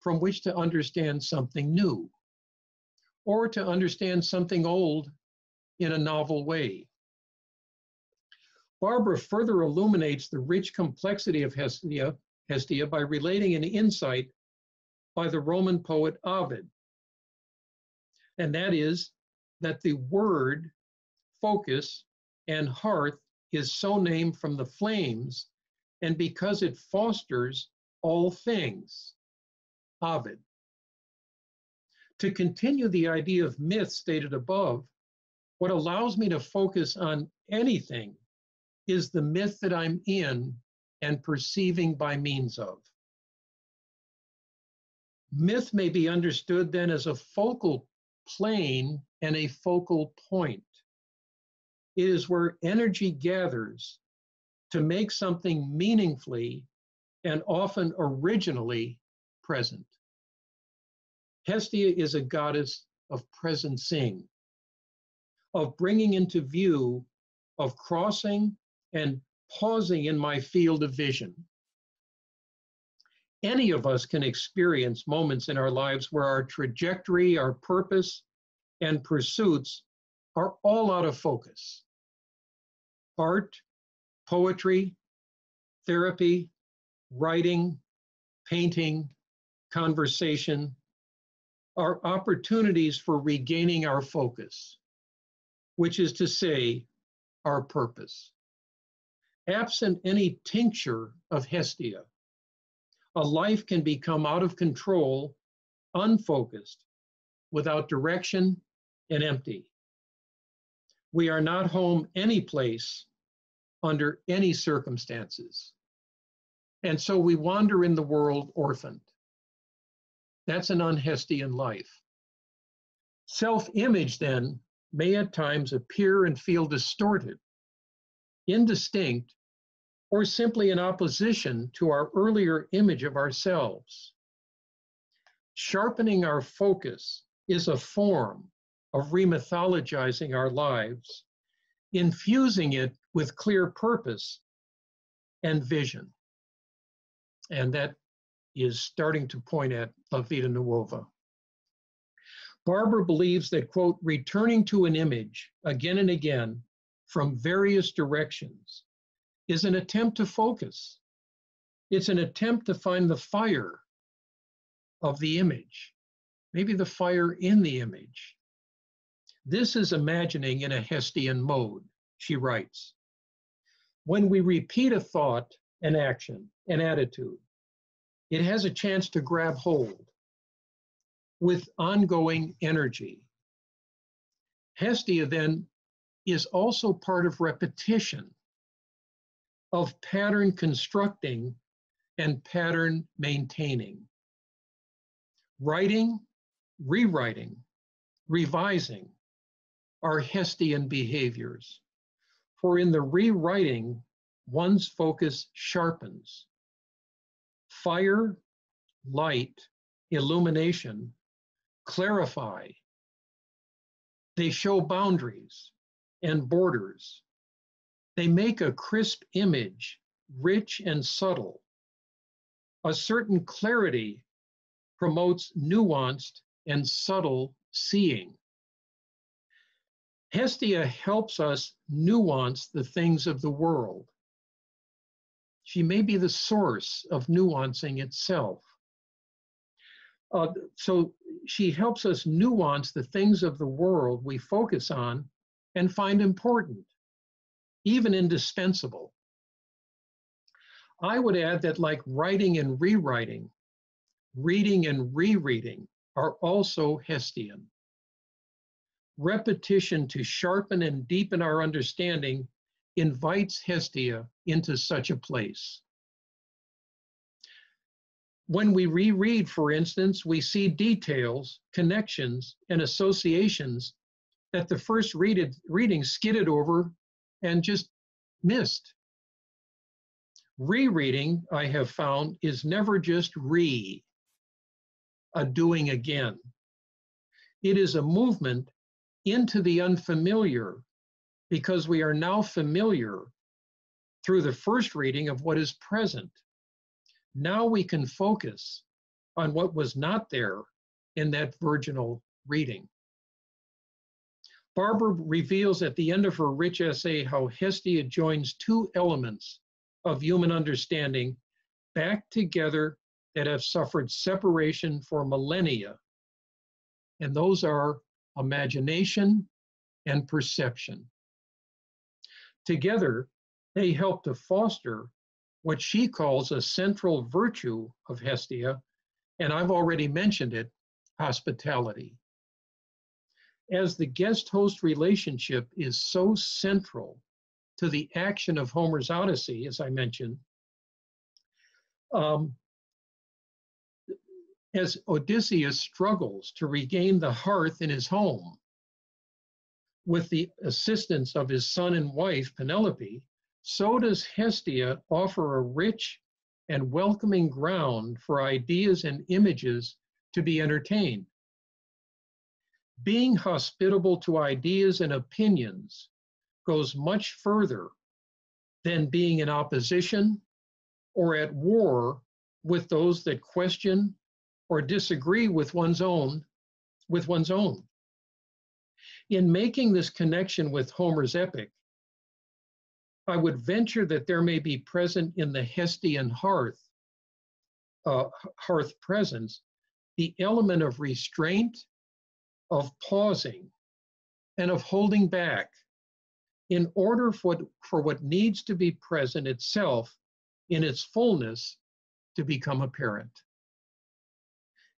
from which to understand something new or to understand something old in a novel way. Barbara further illuminates the rich complexity of Hestia, Hestia by relating an insight by the Roman poet Ovid. And that is that the word focus and hearth is so named from the flames and because it fosters all things. Ovid. To continue the idea of myth stated above, what allows me to focus on anything is the myth that I'm in and perceiving by means of. Myth may be understood then as a focal plane and a focal point. It is where energy gathers to make something meaningfully and often originally present. Hestia is a goddess of presencing, of bringing into view, of crossing and pausing in my field of vision. Any of us can experience moments in our lives where our trajectory, our purpose, and pursuits are all out of focus. Art, poetry, therapy, writing, painting, conversation are opportunities for regaining our focus, which is to say, our purpose absent any tincture of Hestia, a life can become out of control, unfocused, without direction, and empty. We are not home any place under any circumstances. And so we wander in the world orphaned. That's an unhestian life. Self image, then, may at times appear and feel distorted, indistinct, or simply in opposition to our earlier image of ourselves. Sharpening our focus is a form of remythologizing our lives, infusing it with clear purpose and vision. And that is starting to point at La Vita Nuova. Barbara believes that, quote, returning to an image again and again from various directions is an attempt to focus. It's an attempt to find the fire of the image, maybe the fire in the image. This is imagining in a Hestian mode, she writes. When we repeat a thought, an action, an attitude, it has a chance to grab hold with ongoing energy. Hestia then is also part of repetition, of pattern constructing and pattern maintaining. Writing, rewriting, revising are Hestian behaviors. For in the rewriting, one's focus sharpens. Fire, light, illumination clarify. They show boundaries and borders. They make a crisp image, rich and subtle. A certain clarity promotes nuanced and subtle seeing. Hestia helps us nuance the things of the world. She may be the source of nuancing itself. Uh, so she helps us nuance the things of the world we focus on and find important, even indispensable. I would add that, like writing and rewriting, reading and rereading are also Hestian. Repetition to sharpen and deepen our understanding invites Hestia into such a place. When we reread, for instance, we see details, connections, and associations that the first readed, reading skidded over and just missed. Rereading, I have found, is never just re, a doing again. It is a movement into the unfamiliar because we are now familiar through the first reading of what is present. Now we can focus on what was not there in that virginal reading. Barbara reveals at the end of her rich essay how Hestia joins two elements of human understanding back together that have suffered separation for millennia. And those are imagination and perception. Together, they help to foster what she calls a central virtue of Hestia, and I've already mentioned it hospitality. As the guest host relationship is so central to the action of Homer's Odyssey, as I mentioned, um, as Odysseus struggles to regain the hearth in his home with the assistance of his son and wife, Penelope, so does Hestia offer a rich and welcoming ground for ideas and images to be entertained. Being hospitable to ideas and opinions goes much further than being in opposition or at war with those that question or disagree with one's own with one's own. In making this connection with Homer's epic, I would venture that there may be present in the Hestian hearth, uh, hearth presence, the element of restraint, of pausing, and of holding back in order for, for what needs to be present itself in its fullness to become apparent.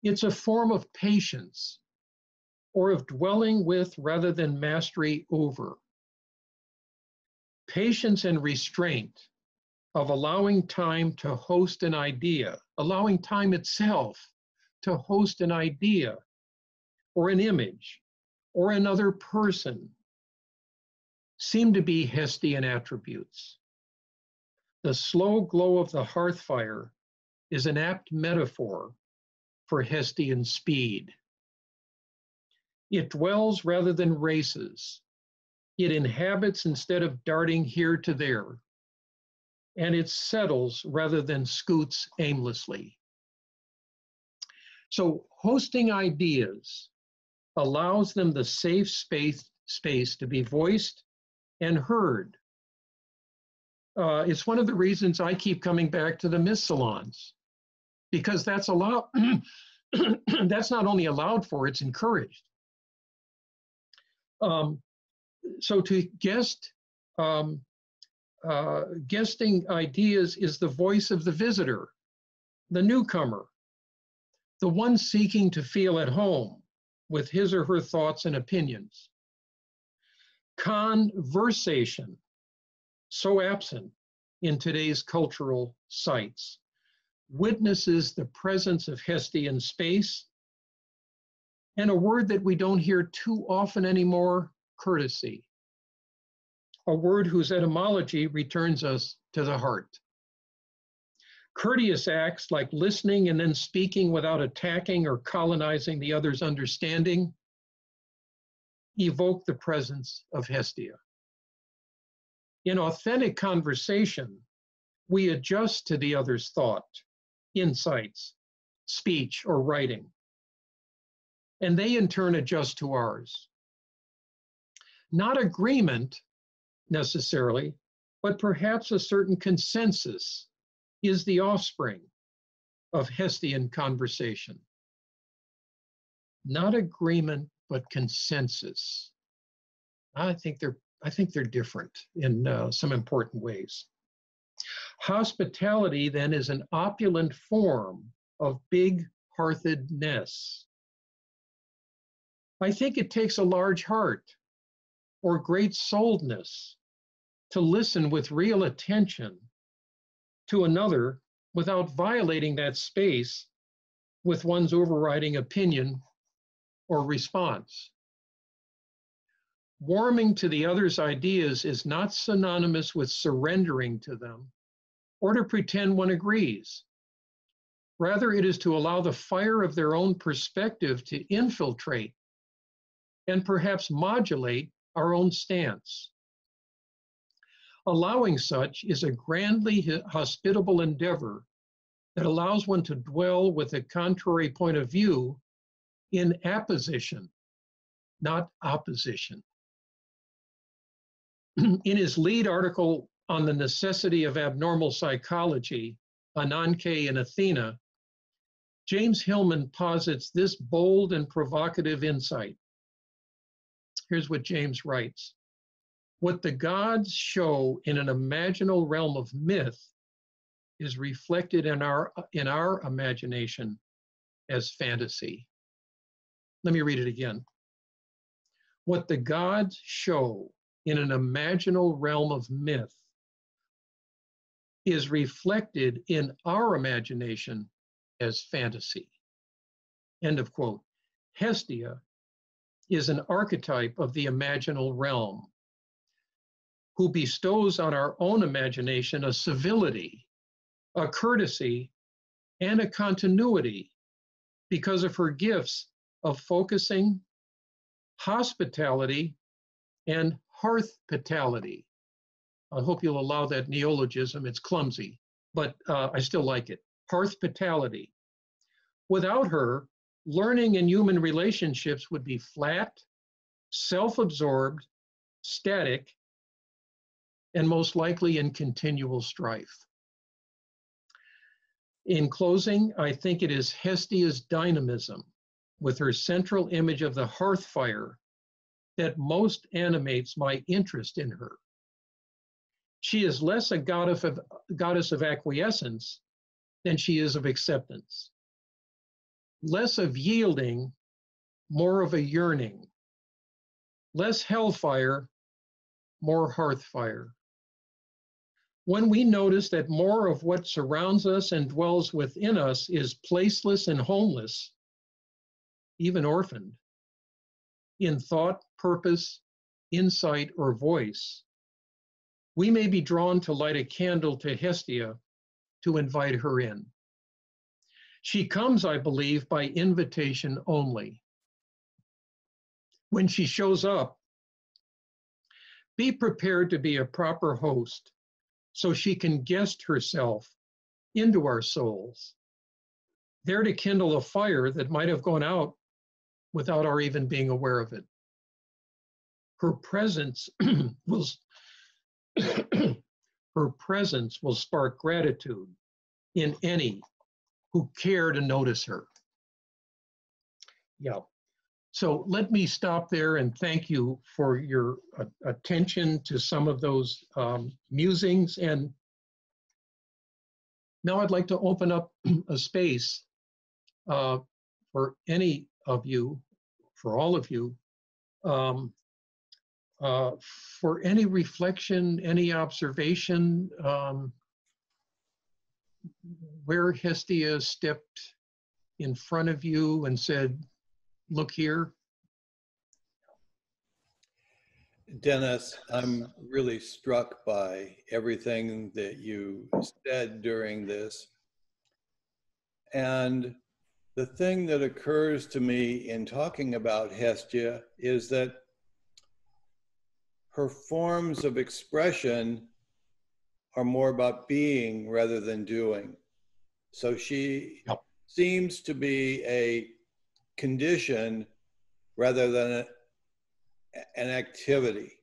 It's a form of patience or of dwelling with rather than mastery over patience and restraint of allowing time to host an idea, allowing time itself to host an idea or an image or another person seem to be Hestian attributes. The slow glow of the hearth fire is an apt metaphor for Hestian speed. It dwells rather than races. It inhabits instead of darting here to there. And it settles rather than scoots aimlessly. So, hosting ideas allows them the safe space, space to be voiced and heard. Uh, it's one of the reasons I keep coming back to the myth salons because that's allowed. that's not only allowed for; it's encouraged. Um, so to guest, um, uh, guesting ideas is the voice of the visitor, the newcomer, the one seeking to feel at home with his or her thoughts and opinions. Conversation, so absent in today's cultural sites, witnesses the presence of Hestian space and a word that we don't hear too often anymore courtesy. A word whose etymology returns us to the heart. Courteous acts like listening and then speaking without attacking or colonizing the other's understanding evoke the presence of Hestia. In authentic conversation, we adjust to the other's thought, insights, speech, or writing and they in turn adjust to ours. Not agreement necessarily, but perhaps a certain consensus is the offspring of Hestian conversation. Not agreement, but consensus. I think they're I think they're different in uh, some important ways. Hospitality then is an opulent form of big heartedness. I think it takes a large heart or great souledness to listen with real attention to another without violating that space with one's overriding opinion or response. Warming to the other's ideas is not synonymous with surrendering to them or to pretend one agrees. Rather, it is to allow the fire of their own perspective to infiltrate and perhaps modulate our own stance. Allowing such is a grandly hospitable endeavor that allows one to dwell with a contrary point of view in apposition, not opposition. in his lead article on the necessity of abnormal psychology, Ananke and Athena, James Hillman posits this bold and provocative insight. Here's what James writes What the gods show in an imaginal realm of myth is reflected in our, in our imagination as fantasy. Let me read it again. What the gods show in an imaginal realm of myth is reflected in our imagination as fantasy. End of quote. Hestia is an archetype of the imaginal realm, who bestows on our own imagination a civility, a courtesy, and a continuity because of her gifts of focusing, hospitality, and hearthpitality. I hope you'll allow that neologism. It's clumsy, but uh, I still like it. Hearthpitality. Without her, learning in human relationships would be flat, self absorbed, static, and most likely in continual strife. In closing, I think it is Hestia's dynamism with her central image of the hearth fire that most animates my interest in her. She is less a goddess of, goddess of acquiescence than she is of acceptance less of yielding, more of a yearning, less hellfire, more hearth fire, when we notice that more of what surrounds us and dwells within us is placeless and homeless, even orphaned, in thought, purpose, insight, or voice, we may be drawn to light a candle to Hestia to invite her in. She comes, I believe, by invitation only. When she shows up, be prepared to be a proper host so she can guest herself into our souls, there to kindle a fire that might have gone out without our even being aware of it. Her presence will her presence will spark gratitude in any who care to notice her. Yeah. So let me stop there and thank you for your uh, attention to some of those um, musings. And now I'd like to open up a space uh, for any of you, for all of you, um, uh, for any reflection, any observation, um, where Hestia stepped in front of you and said, look here? Dennis, I'm really struck by everything that you said during this. And the thing that occurs to me in talking about Hestia is that her forms of expression are more about being rather than doing. So she yep. seems to be a condition rather than a, an activity.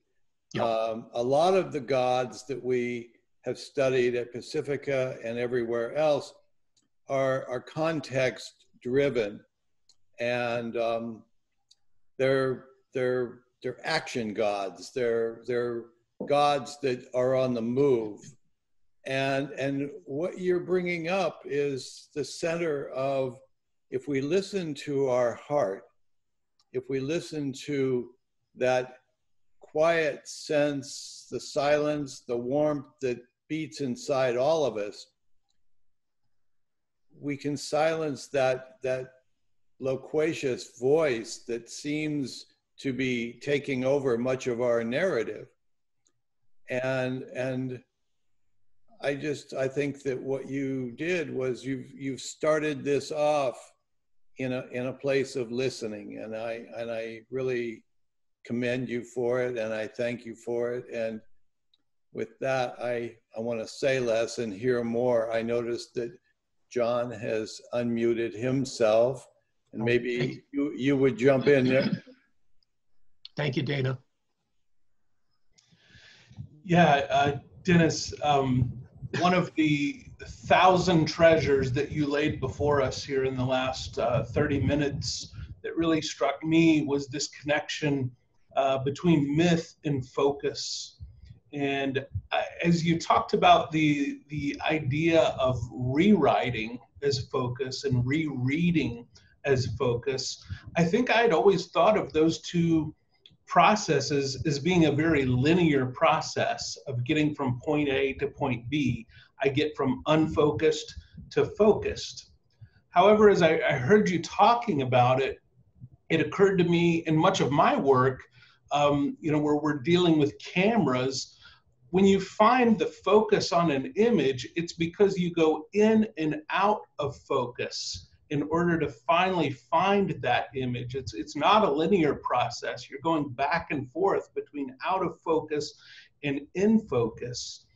Yep. Um, a lot of the gods that we have studied at Pacifica and everywhere else are, are context driven and um, they're, they're they're action gods. They're they're gods that are on the move. And and what you're bringing up is the center of if we listen to our heart, if we listen to that quiet sense, the silence, the warmth that beats inside all of us, we can silence that that loquacious voice that seems to be taking over much of our narrative. And and I just I think that what you did was you've you've started this off in a in a place of listening and I and I really commend you for it and I thank you for it and with that I I want to say less and hear more. I noticed that John has unmuted himself and maybe you you would jump in there. Thank you, Dana. Yeah, uh, Dennis, um, one of the thousand treasures that you laid before us here in the last uh, 30 minutes that really struck me was this connection uh, between myth and focus. And as you talked about the, the idea of rewriting as focus and rereading as focus, I think I'd always thought of those two processes as being a very linear process of getting from point A to point B. I get from unfocused to focused. However, as I, I heard you talking about it, it occurred to me in much of my work, um, you know, where we're dealing with cameras, when you find the focus on an image, it's because you go in and out of focus in order to finally find that image. It's, it's not a linear process. You're going back and forth between out of focus and in focus.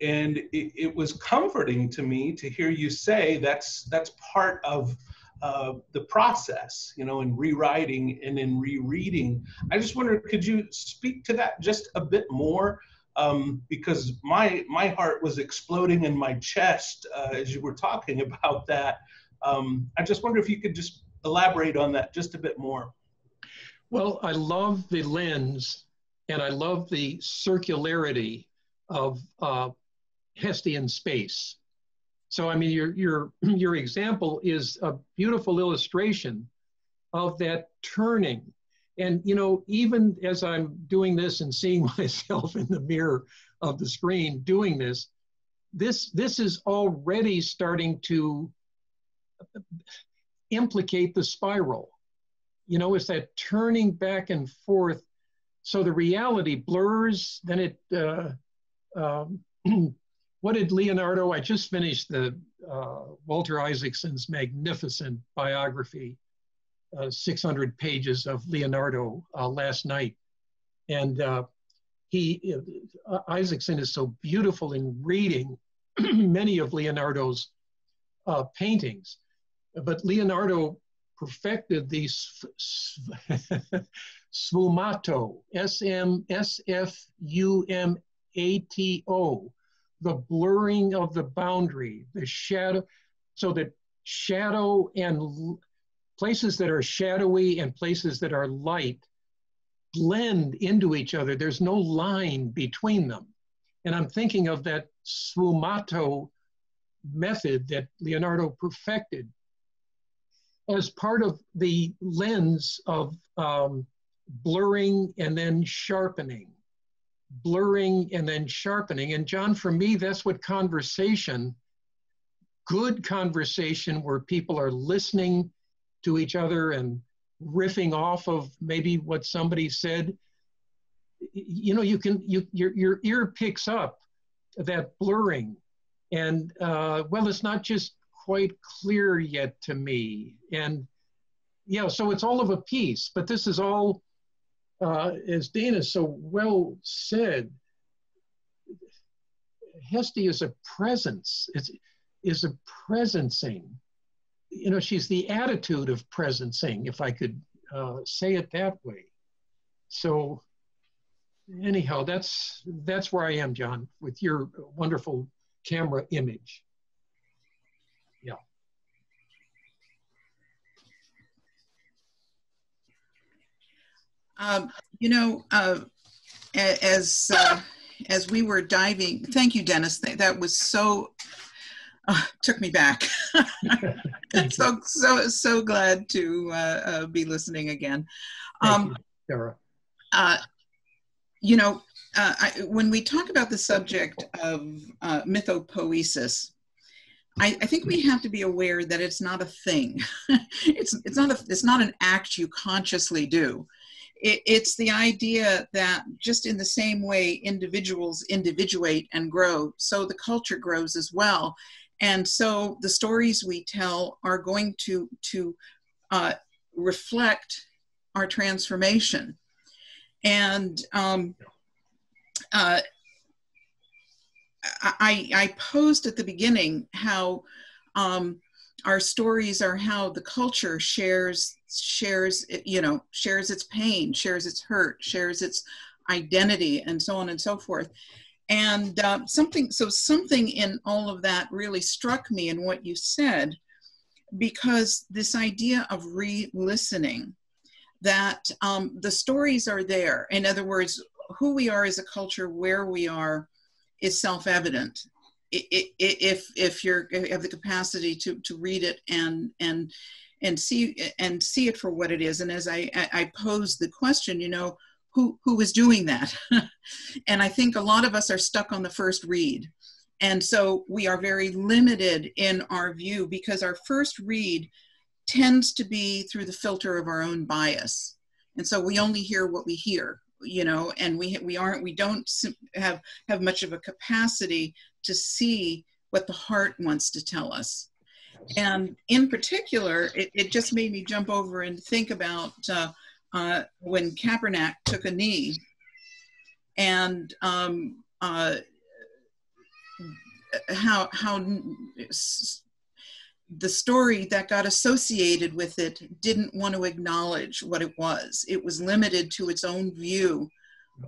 And it, it was comforting to me to hear you say that's, that's part of uh, the process, you know, in rewriting and in rereading. I just wonder, could you speak to that just a bit more? Um, because my my heart was exploding in my chest uh, as you were talking about that. Um, I just wonder if you could just elaborate on that just a bit more. Well, I love the lens and I love the circularity of uh, Hestian space. So, I mean, your, your, your example is a beautiful illustration of that turning. And, you know, even as I'm doing this and seeing myself in the mirror of the screen doing this, this this is already starting to implicate the spiral. You know, it's that turning back and forth. So the reality blurs, then it, uh, um, what did Leonardo, I just finished the uh, Walter Isaacson's magnificent biography, uh, 600 pages of Leonardo uh, last night. And uh, he, uh, Isaacson is so beautiful in reading many of Leonardo's paintings. But Leonardo perfected the sfumato, S-M, S-F-U-M-A-T-O, the blurring of the boundary, the shadow, so that shadow and places that are shadowy and places that are light blend into each other. There's no line between them. And I'm thinking of that sfumato method that Leonardo perfected as part of the lens of um, blurring and then sharpening, blurring and then sharpening. And John, for me, that's what conversation, good conversation where people are listening to each other and riffing off of maybe what somebody said. You know, you can, you, your, your ear picks up that blurring. And uh, well, it's not just quite clear yet to me. And yeah, so it's all of a piece, but this is all, uh, as Dana so well said, Hestia is a presence, it's, is a presencing. You know, she's the attitude of presencing, if I could uh, say it that way. So anyhow, that's that's where I am, John, with your wonderful camera image. Um, you know, uh, as uh, as we were diving, thank you, Dennis. That was so uh, took me back. so so so glad to uh, uh, be listening again. Um, you, Sarah. Uh, you know, I, when we talk about the subject of mythopoesis, I, I, think we have to be aware that it's not a thing. it's it's not a it's not an act you consciously do it, it's the idea that just in the same way individuals individuate and grow, so the culture grows as well. And so the stories we tell are going to, to uh, reflect our transformation. And um, uh, I, I posed at the beginning how um, our stories are how the culture shares shares you know shares its pain shares its hurt shares its identity and so on and so forth. And uh, something so something in all of that really struck me in what you said because this idea of re-listening that um, the stories are there. In other words who we are as a culture where we are is self-evident. If if you're if you have the capacity to to read it and and and see and see it for what it is. And as i i pose the question you know who who is doing that? And i think a lot of us are stuck on the first read. And so we are very limited in our view because our first read tends to be through the filter of our own bias. And so we only hear what we hear you know and we we aren't we don't have have much of a capacity to see what the heart wants to tell us. And in particular, it, it just made me jump over and think about uh, uh, when Kaepernick took a knee and um, uh, how, how the story that got associated with it didn't want to acknowledge what it was. It was limited to its own view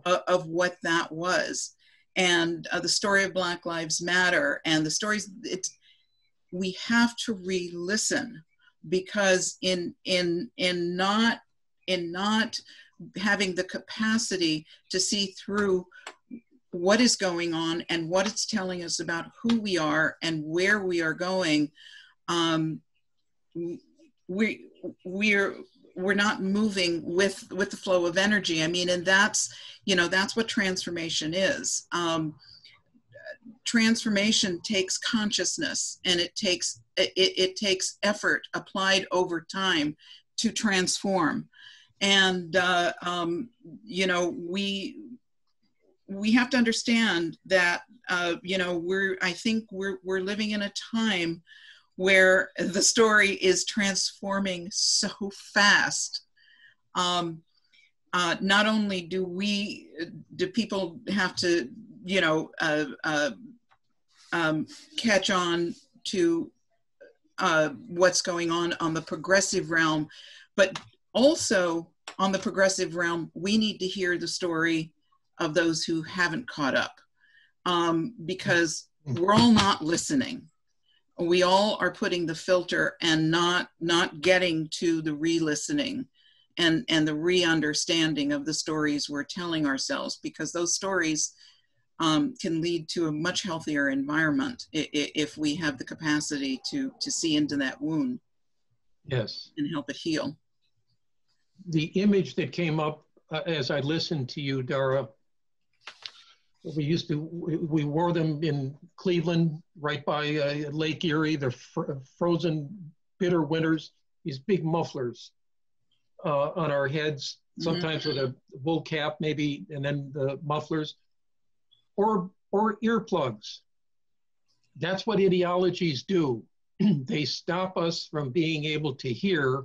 of, what that was and uh, the story of Black Lives Matter and the stories. It's we have to re-listen because in in in not in not having the capacity to see through what is going on and what it's telling us about who we are and where we are going um, we we're we're not moving with with the flow of energy. I mean and that's you know that's what transformation is. Um, transformation takes consciousness and it takes it, it takes effort applied over time to transform. And uh, um, you know we we have to understand that uh, you know we're i think we're we're living in a time where the story is transforming so fast. Um, uh, not only do we do people have to you know uh, uh, um, catch on to uh, what's going on on the progressive realm. But also on the progressive realm we need to hear the story of those who haven't caught up um, because we're all not listening. We all are putting the filter and not not getting to the re-listening and and the re-understanding of the stories we're telling ourselves because those stories um, can lead to a much healthier environment if we have the capacity to to see into that wound yes. and help it heal. The image that came up uh, as i listened to you dara we used to we wore them in cleveland right by uh, lake erie the fr frozen bitter winters these big mufflers uh, on our heads, sometimes mm-hmm. with a wool cap, maybe, and then the mufflers, or or earplugs. That's what ideologies do. they stop us from being able to hear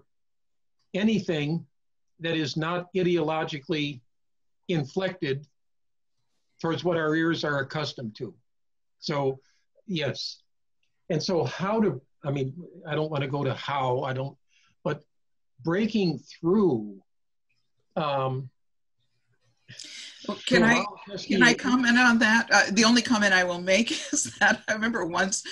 anything that is not ideologically inflected towards what our ears are accustomed to. So, yes. And so, how to, I mean, I don't want to go to how, I don't, but breaking through. Um, can I can I comment on that? Uh, the only comment I will make is that I remember once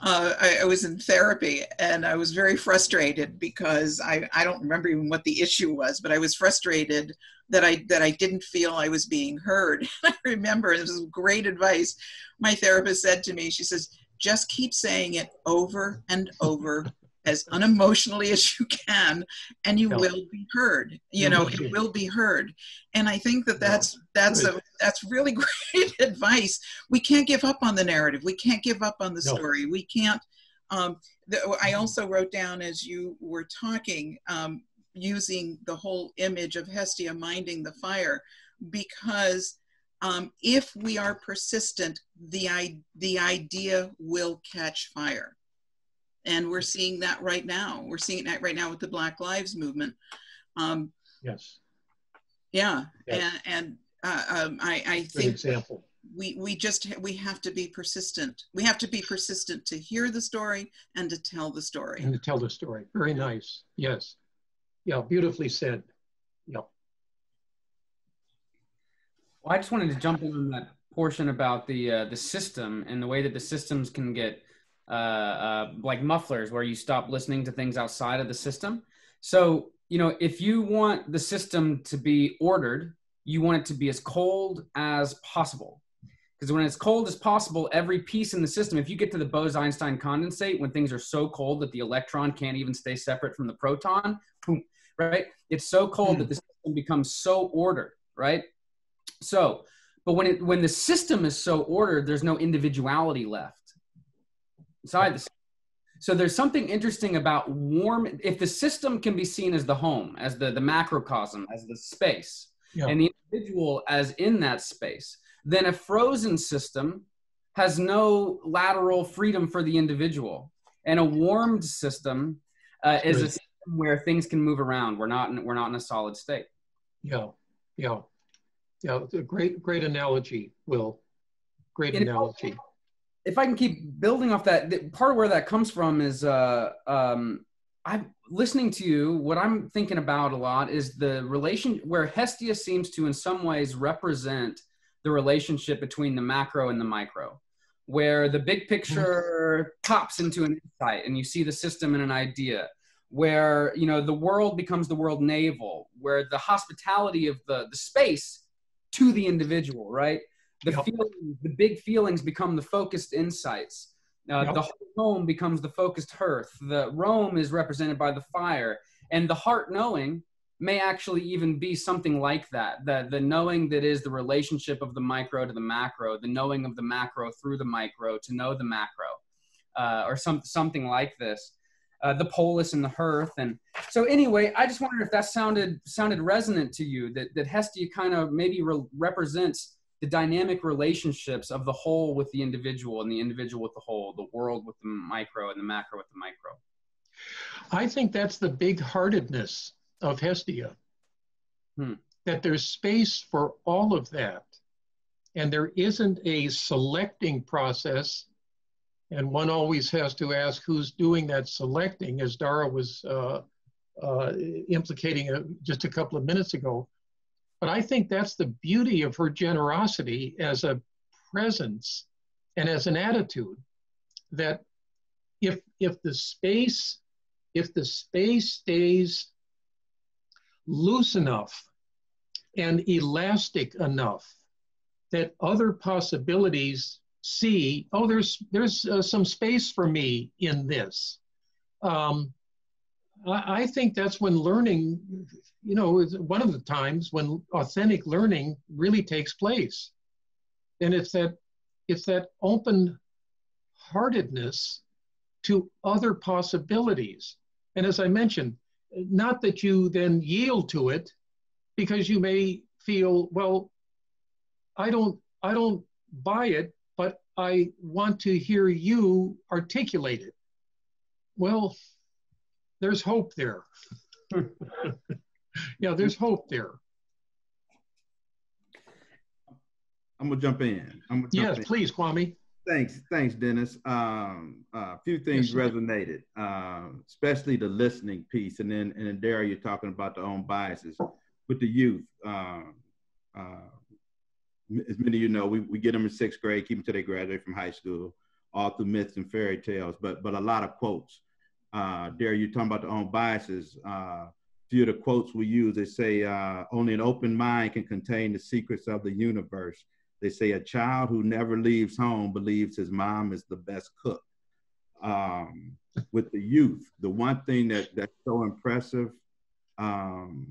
uh, I, I, was in therapy and I was very frustrated because I, I don't remember even what the issue was, but I was frustrated that I that I didn't feel I was being heard. I remember this was great advice. My therapist said to me, she says, just keep saying it over and over as unemotionally as you can and you will be heard you know it will be heard. And i think that that's that's a that's really great advice. We can't give up on the narrative. We can't give up on the story. We can't um, the, i mm-hmm. also wrote down as you were talking um, using the whole image of hestia minding the fire because um, if we are persistent the, the idea will catch fire and we're seeing that right now. We're seeing that right now with the Black Lives Movement. Um, yes. Yeah, yes. and, and uh, um, I, I think example. we we just we have to be persistent. We have to be persistent to hear the story and to tell the story. And to tell the story. Very nice. Yes. Yeah, beautifully said. Yep. Well, I just wanted to jump in on that portion about the uh, the system and the way that the systems can get uh, uh, like mufflers where you stop listening to things outside of the system. So, you know, if you want the system to be ordered, you want it to be as cold as possible. Because when it's cold as possible, every piece in the system, if you get to the Bose-Einstein condensate, when things are so cold that the electron can't even stay separate from the proton, boom, right? It's so cold mm. that the system becomes so ordered, right? So, but when it when the system is so ordered, there's no individuality left inside the so there's something interesting about warm if the system can be seen as the home as the the macrocosm as the space yeah. and the individual as in that space then a frozen system has no lateral freedom for the individual. And a warmed system uh, is a system where things can move around. We're not in, we're not in a solid state. Yeah. Yeah. Yeah. A great great analogy will. Great and analogy if I can keep building off that, part of where that comes from is uh, um, I'm listening to you. What I'm thinking about a lot is the relation where Hestia seems to, in some ways, represent the relationship between the macro and the micro, where the big picture pops into an insight and you see the system and an idea. Where you know the world becomes the world navel, where the hospitality of the the space to the individual, right? The yep. feelings, the big feelings become the focused insights. Uh, yep. The home becomes the focused hearth. The Rome is represented by the fire, and the heart knowing may actually even be something like that. The, the knowing that is the relationship of the micro to the macro, the knowing of the macro through the micro to know the macro, uh, or some, something like this. Uh, the polis and the hearth and so anyway i just wondered if that sounded sounded resonant to you that that hestia kind of maybe re- represents the dynamic relationships of the whole with the individual and the individual with the whole the world with the micro and the macro with the micro I think that's the big heartedness of Hestia. Hmm. That there's space for all of that. And there isn't a selecting process. And one always has to ask who's doing that selecting, as Dara was uh, uh, implicating uh, just a couple of minutes ago. But I think that's the beauty of her generosity as a presence and as an attitude that if if the space if the space stays loose enough and elastic enough that other possibilities see oh there's there's uh, some space for me in this. Um, I, I think that's when learning you know is one of the times when authentic learning really takes place. And it's that it's that open heartedness to other possibilities. And as i mentioned not that you then yield to it because you may feel well i don't i don't buy it but i want to hear you articulate it. Well there's hope there yeah there's hope there I'm gonna jump in. I'm gonna jump yes in. please kwame Thanks, thanks, Dennis. Um, a few things Yes, resonated, uh, especially the listening piece, and then and then Daryl, you're talking about the own biases with the youth. Um, uh, as many of you know, we, we get them in sixth grade, keep them till they graduate from high school, all through myths and fairy tales, but but a lot of quotes. Uh, Daryl, you're talking about the own biases. Uh, few of the quotes we use, they say, uh, "Only an open mind can contain the secrets of the universe." They say a child who never leaves home believes his mom is the best cook. Um, with the youth, the one thing that that's so impressive um,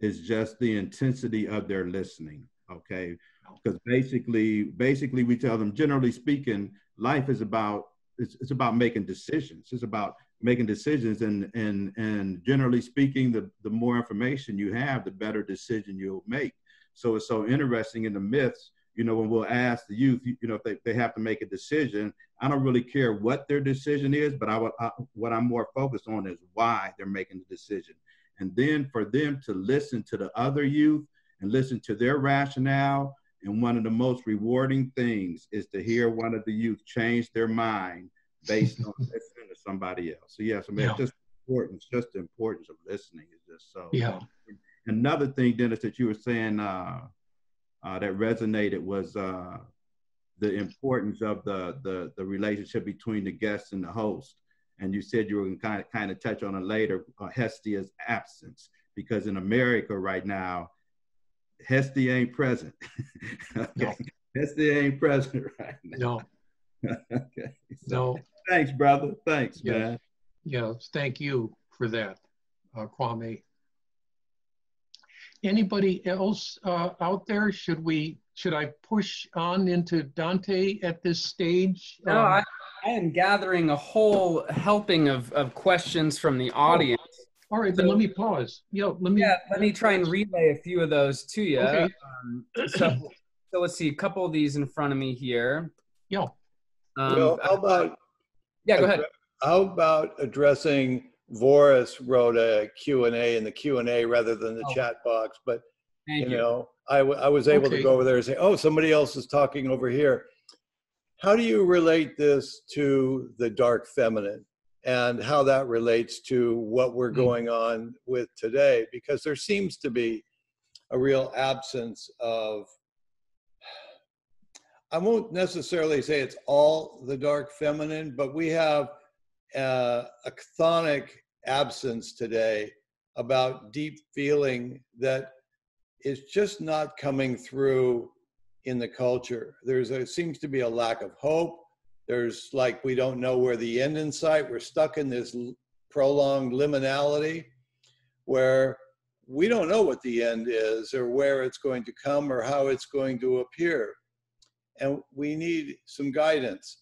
is just the intensity of their listening. Okay, because basically, basically, we tell them, generally speaking, life is about it's, it's about making decisions. It's about making decisions, and and and generally speaking, the the more information you have, the better decision you'll make. So it's so interesting in the myths, you know, when we'll ask the youth, you know, if they, they have to make a decision, I don't really care what their decision is, but I, would- I what I'm more focused on is why they're making the decision. And then for them to listen to the other youth and listen to their rationale. And one of the most rewarding things is to hear one of the youth change their mind based on listening to somebody else. So yes, I mean, Yeah. it's just important. It's just the importance of listening is just so yeah another thing, Dennis, that you were saying uh, uh, that resonated was uh, the importance of the, the the relationship between the guest and the host. And you said you were going to kind of kind of touch on it later, uh, Hestia's absence, because in America right now, Hestia ain't present. okay. No. Hestia ain't present right now. no okay. So, no Thanks, brother. Thanks, Yes. man. Yes, thank you for that, uh, Kwame. Anybody else uh, out there? Should we, should I push on into Dante at this stage? No, Um, I, I am gathering a whole helping of, of questions from the audience. All right, then let me pause. Yeah, let me. Yeah, let me try and relay a few of those to you. Okay. Um, so, so let's see, a couple of these in front of me here. Yeah. Um, well, how about yeah, go ahead. How about addressing Voris wrote a Q&A in the Q&A rather than the Oh. chat box, but Thank you you. know, I, w- I was able Okay. to go over there and say, oh, somebody else is talking over here. How do you relate this to the dark feminine and how that relates to what we're Hmm. going on with today? Because there seems to be a real absence of, I won't necessarily say it's all the dark feminine, but we have uh, a chthonic absence today about deep feeling that is just not coming through in the culture. There's a seems to be a lack of hope. There's like we don't know where the end in sight. We're stuck in this prolonged liminality where we don't know what the end is or where it's going to come or how it's going to appear. And we need some guidance.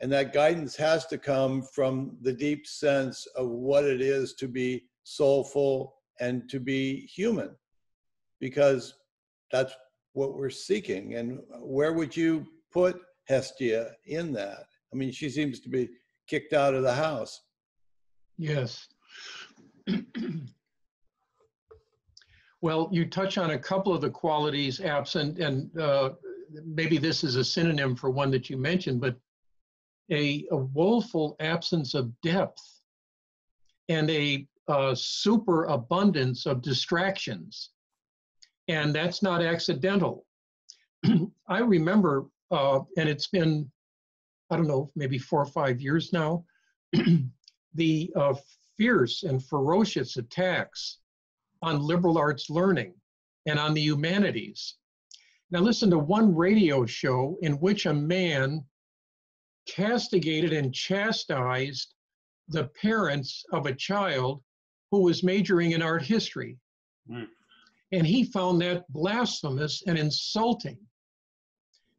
And that guidance has to come from the deep sense of what it is to be soulful and to be human, because that's what we're seeking. And where would you put Hestia in that? I mean, she seems to be kicked out of the house. Yes. well, you touch on a couple of the qualities absent, and uh, maybe this is a synonym for one that you mentioned, but a, a woeful absence of depth and a uh, superabundance of distractions. And that's not accidental. I remember, uh, and it's been, I don't know, maybe four or five years now, the uh, fierce and ferocious attacks on liberal arts learning and on the humanities. Now, listen to one radio show in which a man castigated and chastised the parents of a child who was majoring in art history. Mm. And he found that blasphemous and insulting.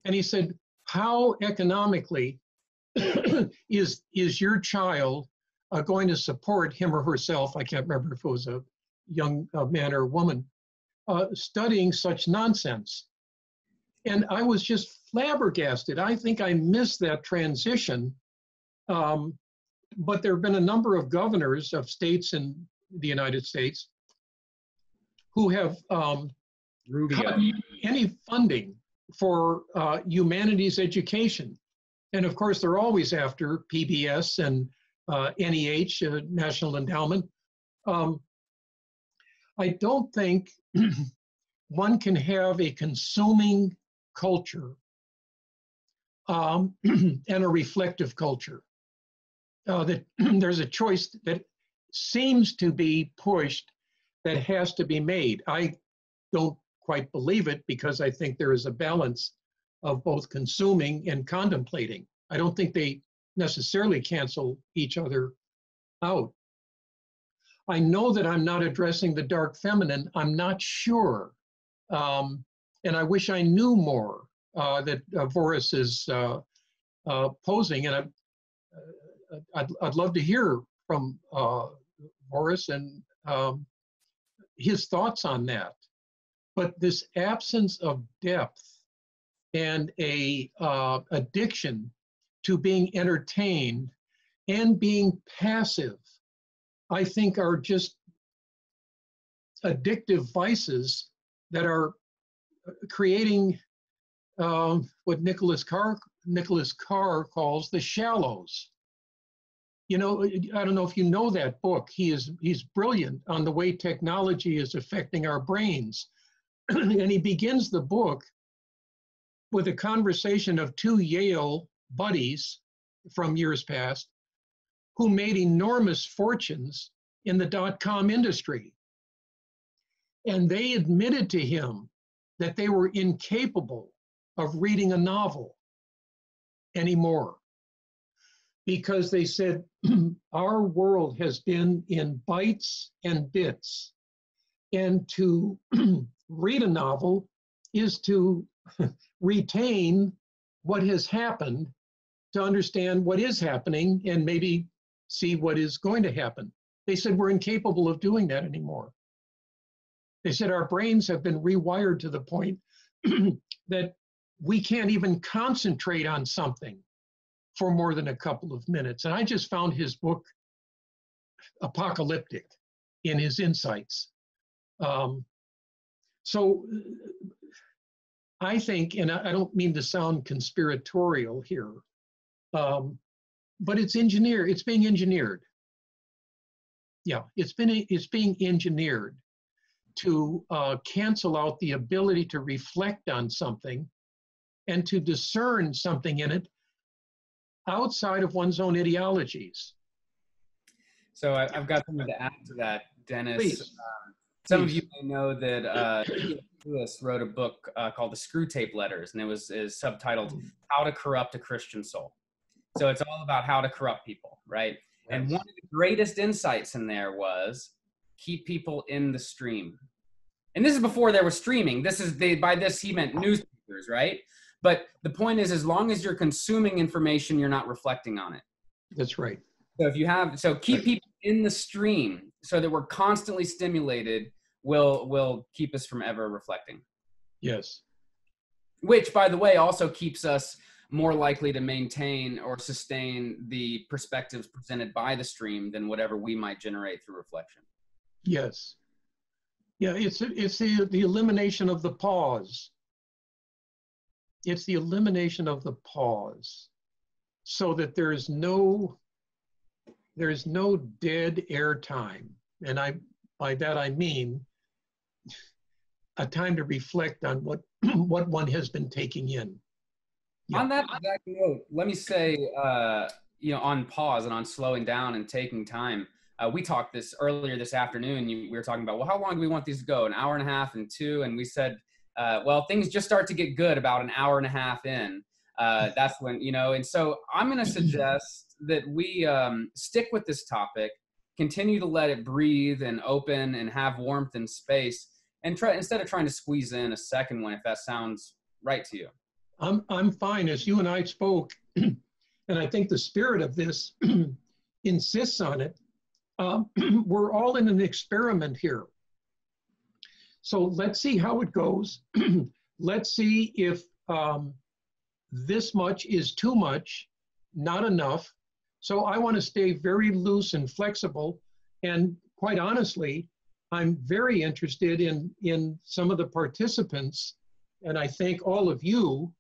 And he said, How economically is, is your child uh, going to support him or herself? I can't remember if it was a young uh, man or woman, uh, studying such nonsense. And I was just flabbergasted. I think I missed that transition. Um, but there have been a number of governors of states in the United States who have um, cut any funding for uh, humanities education. And of course, they're always after PBS and uh, NEH, uh, National Endowment. Um, I don't think one can have a consuming culture um, and a reflective culture. Uh, that there's a choice that seems to be pushed that has to be made. I don't quite believe it because I think there is a balance of both consuming and contemplating. I don't think they necessarily cancel each other out. I know that I'm not addressing the dark feminine. I'm not sure. Um, and I wish I knew more uh, that uh, Voris is uh, uh posing. And I, uh, I'd, love to hear from Voris and um, his thoughts on that. But this absence of depth and a addiction to being entertained and being passive, I think are just addictive vices that are creating um, what Nicholas Carr Nicholas Carr calls the shallows. You know, I don't know if you know that book. He is he's brilliant on the way technology is affecting our brains, and he begins the book with a conversation of two Yale buddies from years past who made enormous fortunes in the dot com industry. And they admitted to him that they were incapable of reading a novel anymore. Because they said our world has been in bytes and bits and to read a novel is to retain what has happened to understand what is happening and maybe see what is going to happen. They said we're incapable of doing that anymore they said our brains have been rewired to the point that we can't even concentrate on something for more than a couple of minutes. And I just found his book apocalyptic in his insights. Um, so I think, and I don't mean to sound conspiratorial here, um, but it's engineered, it's being engineered. Yeah, it's been it's being engineered to uh, cancel out the ability to reflect on something and to discern something in it outside of one's own ideologies. So I, have got something to add to that, Dennis. Um, some Please. of you may know that uh, Lewis wrote a book uh, called The Screwtape Letters, and it was is subtitled hmm. "How to Corrupt a Christian Soul." So it's all about how to corrupt people, right? Yes. And one of the greatest insights in there was keep people in the stream. And this is before there was streaming. This is they by this he meant newspapers, right? But the point is, as long as you're consuming information, you're not reflecting on it. That's right. So if you have, so keep people in the stream so that we're constantly stimulated will will keep us from ever reflecting. Yes. Which, by the way, also keeps us more likely to maintain or sustain the perspectives presented by the stream than whatever we might generate through reflection. Yes. Yeah, it's it's the the elimination of the pause. It's the elimination of the pause, so that there is no there is no dead air time, and I by that I mean a time to reflect on what what one has been taking in. Yeah. On that exact note, let me say, uh, you know, on pause and on slowing down and taking time. Uh, we talked this earlier this afternoon. You, we were talking about, well, how long do we want these to go? An hour and a half and two? And we said, uh, well, things just start to get good about an hour and a half in. Uh, that's when, you know, and so I'm going to suggest that we um, stick with this topic, continue to let it breathe and open and have warmth and space, and try instead of trying to squeeze in a second one, if that sounds right to you. I'm, I'm fine. As you and I spoke, and I think the spirit of this insists on it, um, we're all in an experiment here. So let's see how it goes. let's see if um, this much is too much, not enough. So I want to stay very loose and flexible. And quite honestly, I'm very interested in, in some of the participants and I thank all of you,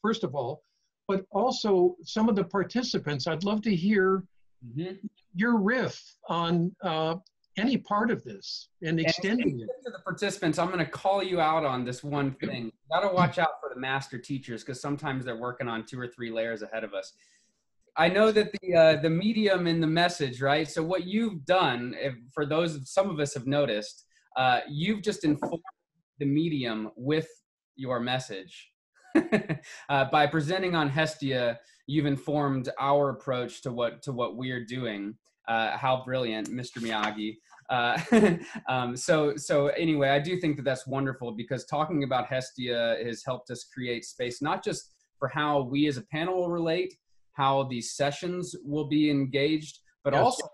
first of all, but also some of the participants. I'd love to hear mm-hmm. your riff on uh, any part of this and extending and it. To the participants, I'm going to call you out on this one thing. You got to watch out for the master teachers because sometimes they're working on two or three layers ahead of us. I know that the uh, the medium and the message, right? So what you've done, if, for those some of us have noticed, uh, you've just informed the medium with your message. uh, by presenting on Hestia, you've informed our approach to what to what we're doing. Uh, how brilliant, Mr. Miyagi. Uh, um, so so anyway, I do think that that's wonderful because talking about Hestia has helped us create space not just for how we as a panel will relate, how these sessions will be engaged, but yes. also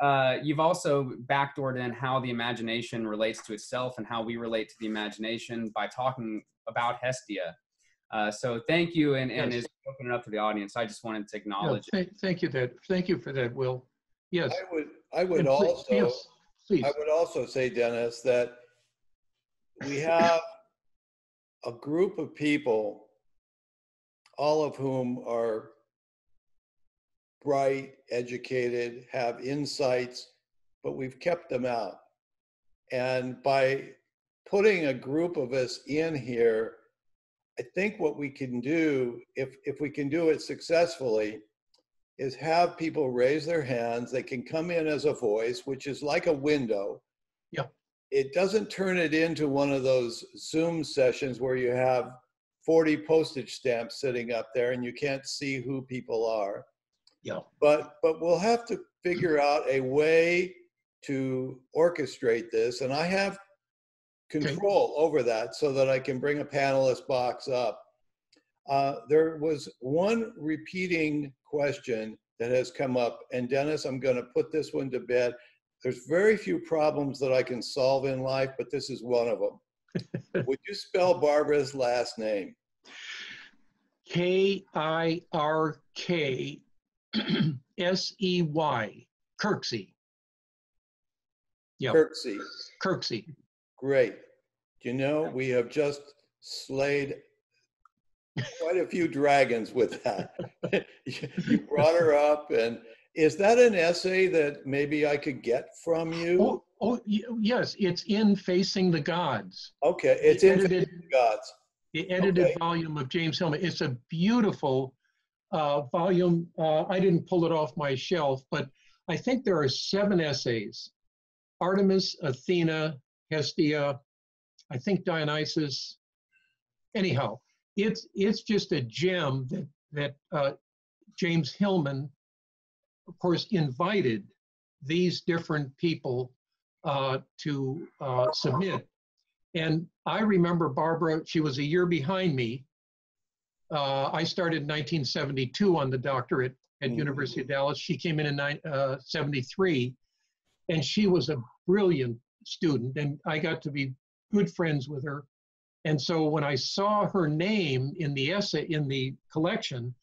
uh, you've also backdoored in how the imagination relates to itself and how we relate to the imagination by talking about Hestia. Uh, so thank you, and, and yes. is opening up to the audience. I just wanted to acknowledge. Yeah, thank, thank, you that thank you for that, Will. Yes. I would I would and also please, yes, please. I would also say, Dennis, that we have a group of people, all of whom are bright, educated, have insights, but we've kept them out. And by putting a group of us in here, I think what we can do, if, if we can do it successfully, is have people raise their hands. They can come in as a voice, which is like a window. Yeah. It doesn't turn it into one of those Zoom sessions where you have 40 postage stamps sitting up there and you can't see who people are. Yeah. But but we'll have to figure out a way to orchestrate this. And I have control okay. over that so that I can bring a panelist box up. Uh, there was one repeating question that has come up, and Dennis, I'm going to put this one to bed. There's very few problems that I can solve in life, but this is one of them. Would you spell Barbara's last name? K I R K S E Y, Kirksey. Yeah. Kirksey. Kirksey. Great. You know, we have just slayed quite a few dragons with that. you brought her up, and is that an essay that maybe I could get from you? Oh, oh yes, it's in Facing the Gods. Okay, it's the in edited, Facing the Gods. The edited okay. volume of James Hillman. It's a beautiful uh, volume. Uh, I didn't pull it off my shelf, but I think there are seven essays. Artemis, Athena, Hestia, I think Dionysus. Anyhow, it's it's just a gem that that uh, James Hillman, of course, invited these different people uh, to uh, submit. And I remember Barbara, she was a year behind me. Uh, I started in 1972 on the doctorate at Mhm. University of Dallas. She came in in uh, 73, and she was a brilliant student, and I got to be good friends with her. And so when I saw her name in the essay in the collection,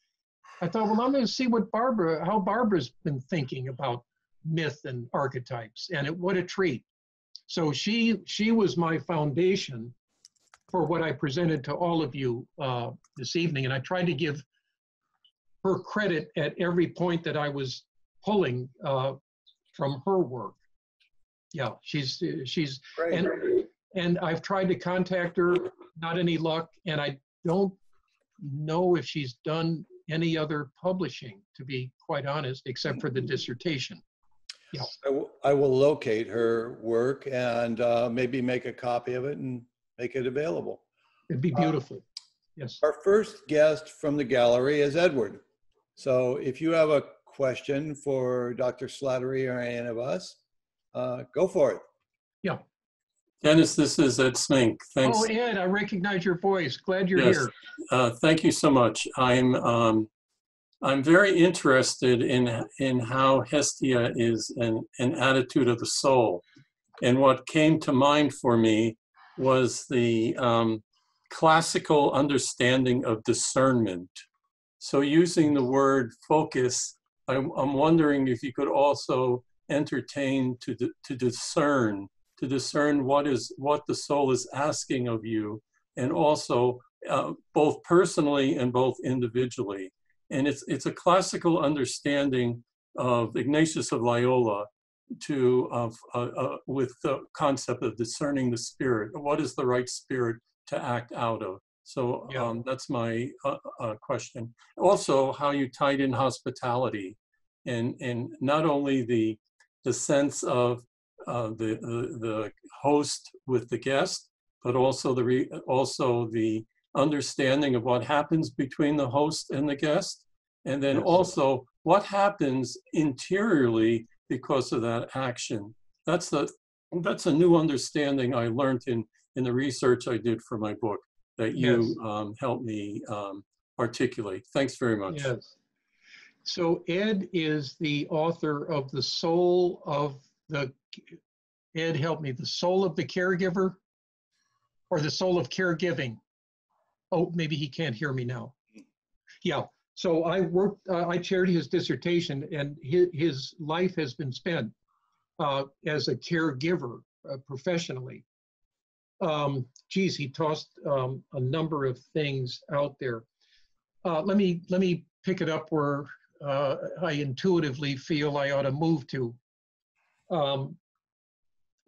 I thought, well, I'm going to see what Barbara, how Barbara's been thinking about myth and archetypes, and it, what a treat. So she she was my foundation for what I presented to all of you uh, this evening, and I tried to give her credit at every point that I was pulling uh, from her work. Yeah, she's she's Great. and and I've tried to contact her, not any luck, and I don't know if she's done any other publishing, to be quite honest, except for the dissertation. I will- I will locate her work and uh, maybe make a copy of it and make it available. It'd be Uh, beautiful. Yes. Our first guest from the gallery is Edward. So if you have a question for Dr. Slattery or any of us, uh, go for it. Yeah. Dennis, this is Ed Smink. Thanks. Oh, Ed, I recognize your voice. Glad you're Yes. here. Uh, thank you so much. I'm um, I'm very interested in in how Hestia is an, an attitude of the soul, and what came to mind for me was the um, classical understanding of discernment. So, using the word focus, I'm, I'm wondering if you could also entertain to to discern to discern what is what the soul is asking of you, and also uh, both personally and both individually. And it's it's a classical understanding of Ignatius of Loyola to of uh, uh, with the concept of discerning the spirit. What is the right spirit to act out of? So Yeah. um, that's my uh, uh, question. Also, how you tied in hospitality, and and not only the the sense of uh, the, the the host with the guest, but also the re, also the understanding of what happens between the host and the guest, and then also what happens interiorly because of that action. That's the that's a new understanding I learned in in the research I did for my book that you Yes. um, helped me um, articulate. Thanks very much. Yes. So Ed is the author of The Soul of the, Ed, help me, The Soul of the Caregiver or The Soul of Caregiving? Oh, maybe he can't hear me now. Yeah, so I worked, uh, I chaired his dissertation and his, his life has been spent uh, as a caregiver uh, professionally. Um, geez, he tossed um, a number of things out there. Uh, let me let me pick it up where uh, I intuitively feel I ought to move to. Um,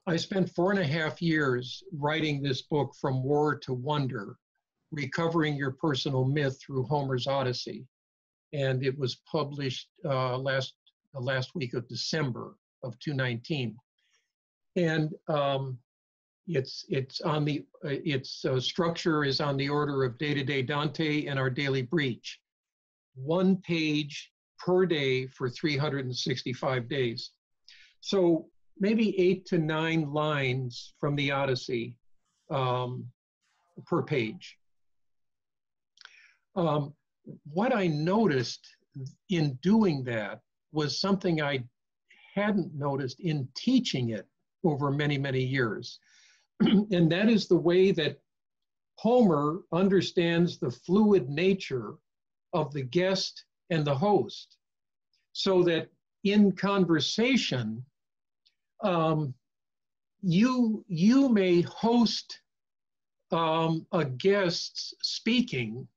I spent four and a half years writing this book, From War to Wonder, recovering your personal myth through Homer's Odyssey, and it was published uh, last the last week of December of 2019. And um, it's it's on the uh, its uh, structure is on the order of day-to-day Dante and our daily breach, one page per day for 365 days. So maybe eight to nine lines from the Odyssey um, per page. Um, what I noticed in doing that was something I hadn't noticed in teaching it over many, many years. and that is the way that Homer understands the fluid nature of the guest and the host. So that in conversation, um, you, you may host um, a guest speaking,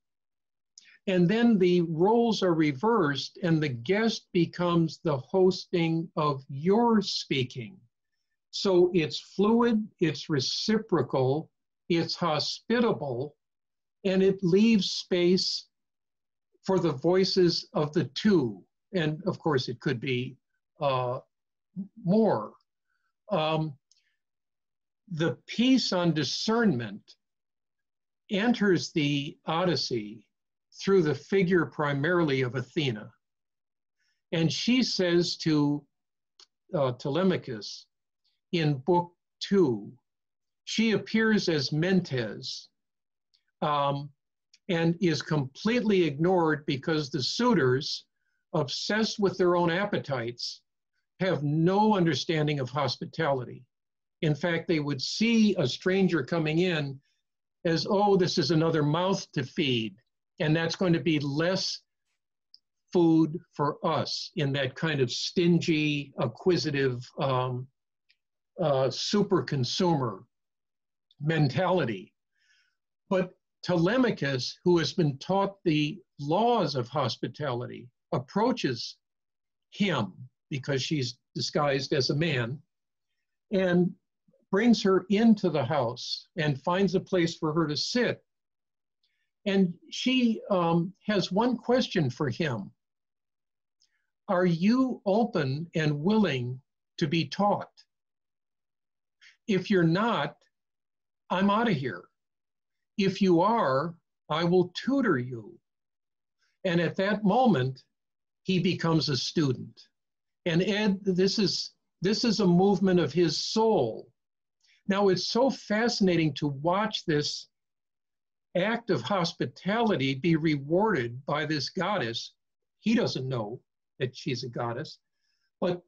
and then the roles are reversed, and the guest becomes the hosting of your speaking. So it's fluid, it's reciprocal, it's hospitable, and it leaves space for the voices of the two. And of course, it could be uh, more. Um, the piece on discernment enters the Odyssey through the figure primarily of Athena. And she says to uh, Telemachus, in book two. She appears as Mentes um, and is completely ignored because the suitors, obsessed with their own appetites, have no understanding of hospitality. In fact, they would see a stranger coming in as, oh, this is another mouth to feed. And that's going to be less food for us in that kind of stingy, acquisitive, um, uh, super consumer mentality. But Telemachus, who has been taught the laws of hospitality, approaches him because she's disguised as a man and brings her into the house and finds a place for her to sit. And she um, has one question for him Are you open and willing to be taught? If you're not, I'm out of here. If you are, I will tutor you. And at that moment, he becomes a student. And Ed, this is this is a movement of his soul. Now it's so fascinating to watch this act of hospitality be rewarded by this goddess. He doesn't know that she's a goddess, but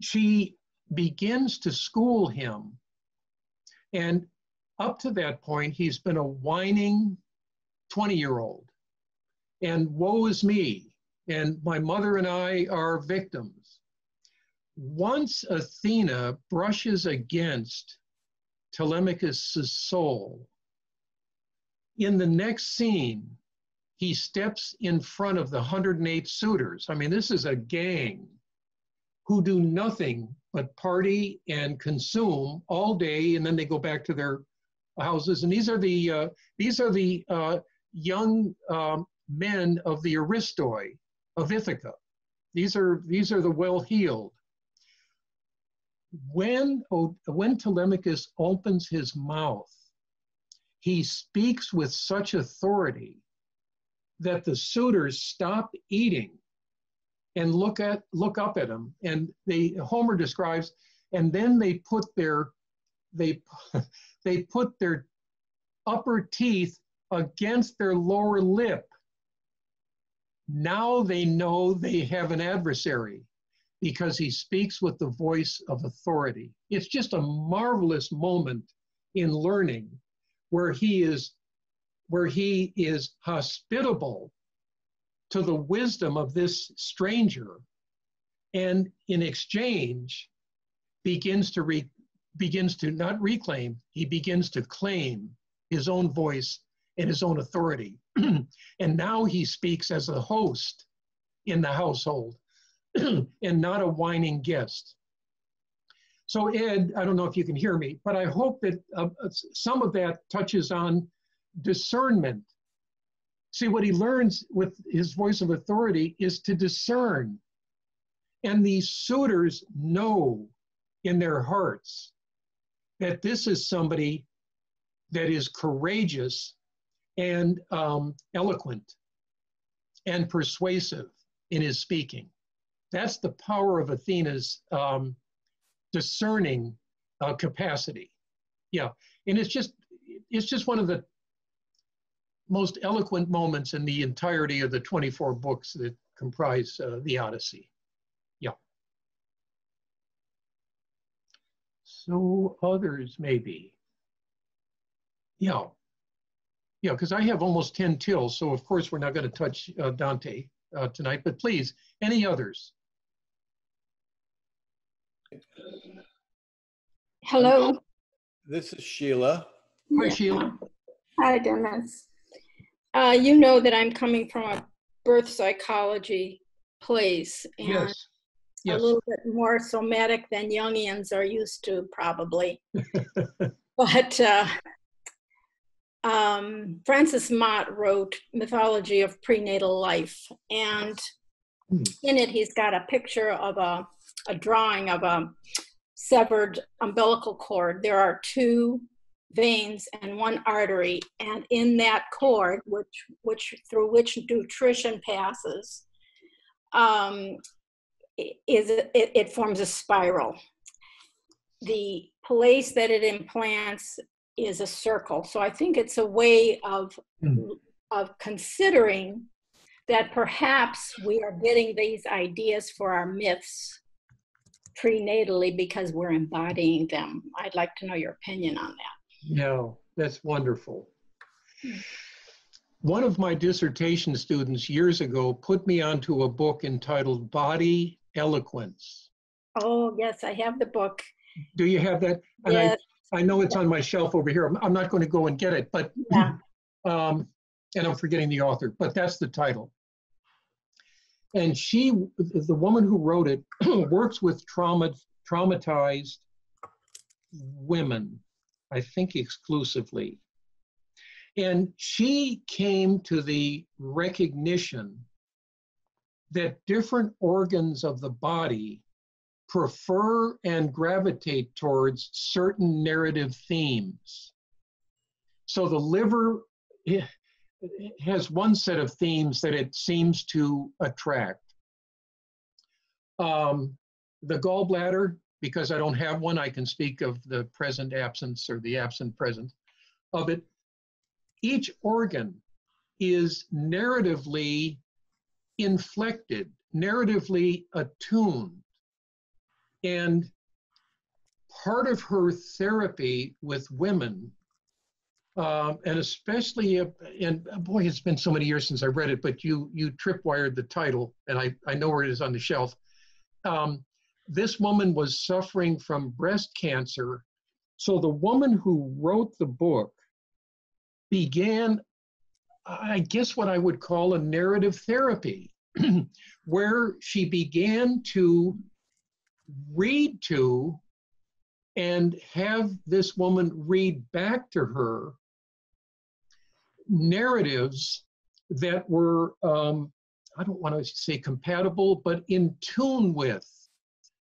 she begins to school him. And up to that point, he's been a whining 20 year old. And woe is me and my mother and I are victims. Once Athena brushes against Telemachus' soul, in the next scene, he steps in front of the 108 suitors. I mean, this is a gang who do nothing but party and consume all day, and then they go back to their houses. And these are the uh, these are the uh, young um, men of the Aristoi, of Ithaca. These are, these are the well-heeled. When, when Telemachus opens his mouth, he speaks with such authority that the suitors stop eating and look at look up at him and they homer describes and then they put their they they put their upper teeth against their lower lip now they know they have an adversary because he speaks with the voice of authority. It's just a marvelous moment in learning where he is where he is hospitable to the wisdom of this stranger and in exchange begins to re, begins to not reclaim he begins to claim his own voice and his own authority and now he speaks as a host in the household and not a whining guest. So, Ed, I don't know if you can hear me, but I hope that uh, some of that touches on discernment. See, what he learns with his voice of authority is to discern. And these suitors know in their hearts that this is somebody that is courageous and um, eloquent and persuasive in his speaking. That's the power of Athena's um, discerning uh, capacity. Yeah, and it's just it's just one of the most eloquent moments in the entirety of the 24 books that comprise uh, the Odyssey. Yeah. So others maybe. Yeah. Yeah, because I have almost 10 tills, so of course we're not going to touch uh, Dante uh, tonight, but please, any others? Hello. This is Sheila. Hi, Sheila. Hi, Dennis. Uh, you know that I'm coming from a birth psychology place and Yes. Yes. a little bit more somatic than Jungians are used to, probably. but uh, um, Francis Mott wrote Mythology of Prenatal Life, and Hmm. in it he's got a picture of a, a drawing of a severed umbilical cord. There are two veins and one artery, and in that cord, which which through which nutrition passes, um, is it, it forms a spiral. the place that it implants is a circle. So I think it's a way of, Hmm. of considering that perhaps we are getting these ideas for our myths prenatally because we're embodying them. I'd like to know your opinion on that. Yeah, that's wonderful. One of my dissertation students years ago put me onto a book entitled Body Eloquence. Oh, yes, I have the book. Do you have that? And I, Yes, I know it's on my shelf over here. I'm, I'm not going to go and get it, but, Yeah. um, and I'm forgetting the author, but that's the title. And she, the woman who wrote it, works with trauma, traumatized women, I think exclusively. And she came to the recognition that different organs of the body prefer and gravitate towards certain narrative themes. So the liver eh, has one set of themes that it seems to attract. Um, the gallbladder, because I don't have one, I can speak of the present absence or the absent present of it. Each organ is narratively inflected, narratively attuned. And part of her therapy with women, um, and especially, uh, and boy, it's been so many years since I read it, but you you tripwired the title, and I, I know where it is on the shelf. Um, this woman was suffering from breast cancer. So the woman who wrote the book began, I guess, what I would call a narrative therapy, where she began to read to and have this woman read back to her narratives that were, um, I don't want to say compatible, but in tune with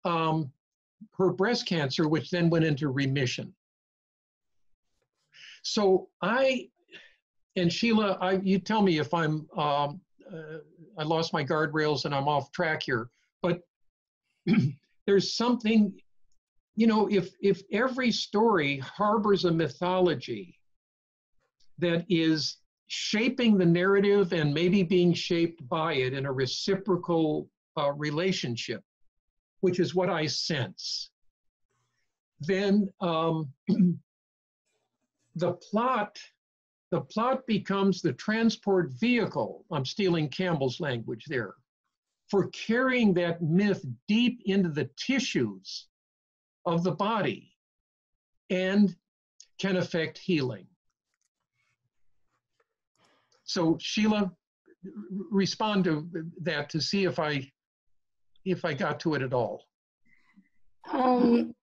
um, her breast cancer, which then went into remission. So I, and Sheila, I, you tell me if I'm, um, uh, I lost my guardrails and I'm off track here, but there's something, you know, if if every story harbors a mythology that is shaping the narrative and maybe being shaped by it in a reciprocal uh, relationship, which is what I sense, then um, the plot the plot becomes the transport vehicle. I'm stealing Campbell's language there for carrying that myth deep into the tissues of the body and can affect healing. So Sheila, respond to that to see if I if I got to it at all. Um,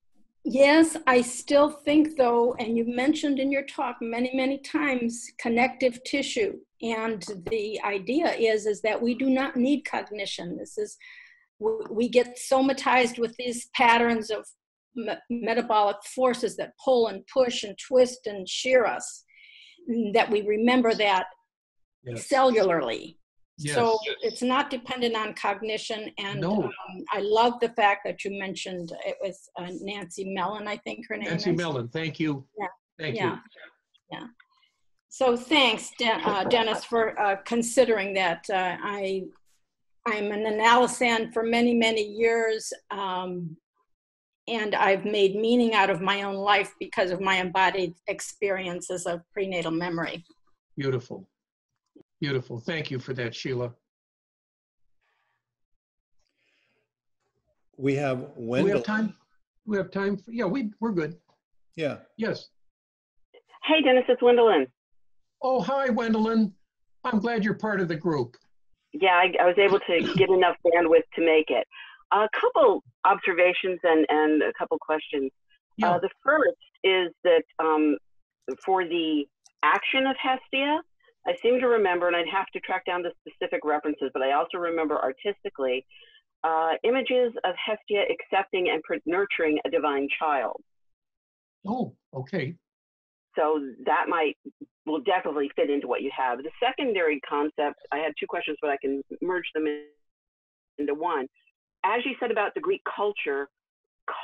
yes, I still think though, and you mentioned in your talk many, many times, connective tissue. And the idea is, is that we do not need cognition. This is, we, we get somatized with these patterns of me- metabolic forces that pull and push and twist and shear us, that we remember that Yes. cellularly. So it's not dependent on cognition. And No. um, I love the fact that you mentioned it was uh, Nancy Mellon, I think her name Nancy is. Mellon, thank you. Yeah. Thank Yeah. you. Yeah. So thanks, Den- uh, Dennis, for uh, considering that. Uh, I, I'm an analysand for many, many years. Um, and I've made meaning out of my own life because of my embodied experiences of prenatal memory. Beautiful. Beautiful. Thank you for that, Sheila. We have Do we have time? We have time? for- Yeah, we, we're good. Yeah. Yes. Hey, Dennis, it's Wendolyn. Oh, hi, Wendelin. I'm glad you're part of the group. Yeah, I, I was able to get enough bandwidth to make it. A couple observations and, and a couple questions. Yeah. Uh, the first is that um, for the action of Hestia, I seem to remember, and I'd have to track down the specific references, but I also remember artistically uh, images of Hestia accepting and nurturing a divine child. Oh, okay. So that might will definitely fit into what you have. The secondary concept, I had two questions, but I can merge them in, into one. As you said about the Greek culture,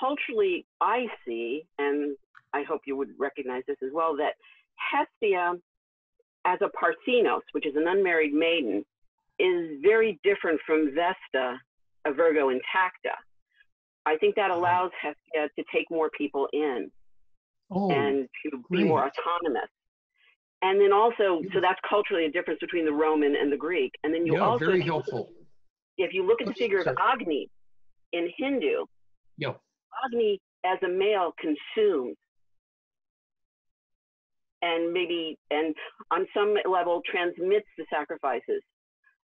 culturally, I see, and I hope you would recognize this as well, that Hestia, as a Parthenos, which is an unmarried maiden, is very different from Vesta, a Virgo intacta. I think that allows Hestia to take more people in Oh, and to be more autonomous. And then also, so that's culturally a difference between the Roman and the Greek. And then you yeah, also, very if you look at- helpful. if you look at the figure of. Agni in Hindu, Yeah. Agni as a male consumes and maybe and on some level transmits the sacrifices,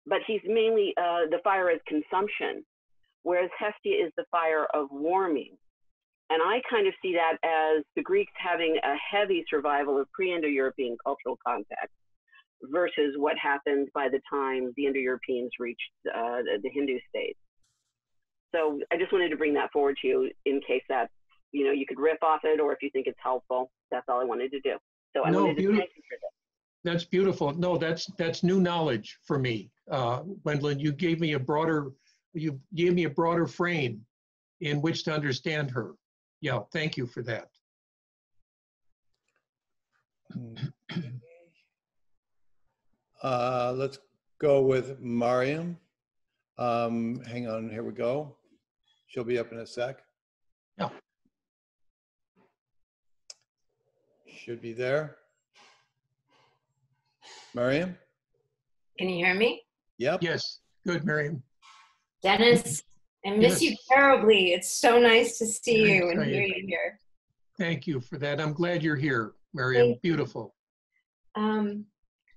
but he's mainly uh, the fire as consumption, whereas Hestia is the fire of warming. And I kind of see that as the Greeks having a heavy survival of pre-Indo-European cultural contact versus what happened by the time the Indo-Europeans reached uh, the, the Hindu state So I just wanted to bring that forward to you in case that you know you could riff off it, or if you think it's helpful. That's all I wanted to do. So I No, wanted to beautiful. thank you for this. That's beautiful. No, that's that's new knowledge for me, uh, Gwendolyn. You gave me a broader, you gave me a broader frame in which to understand her. Yeah, thank you for that. Uh, let's go with Mariam. Um, hang on, here we go. She'll be up in a sec. Yeah. Should be there. Mariam? Can you hear me? Yep. Yes, good, Miriam. Dennis, I miss you terribly. It's so nice to see Thanks, you and hear you here. Thank you for that. I'm glad you're here, Miriam. Thank. Beautiful. Um,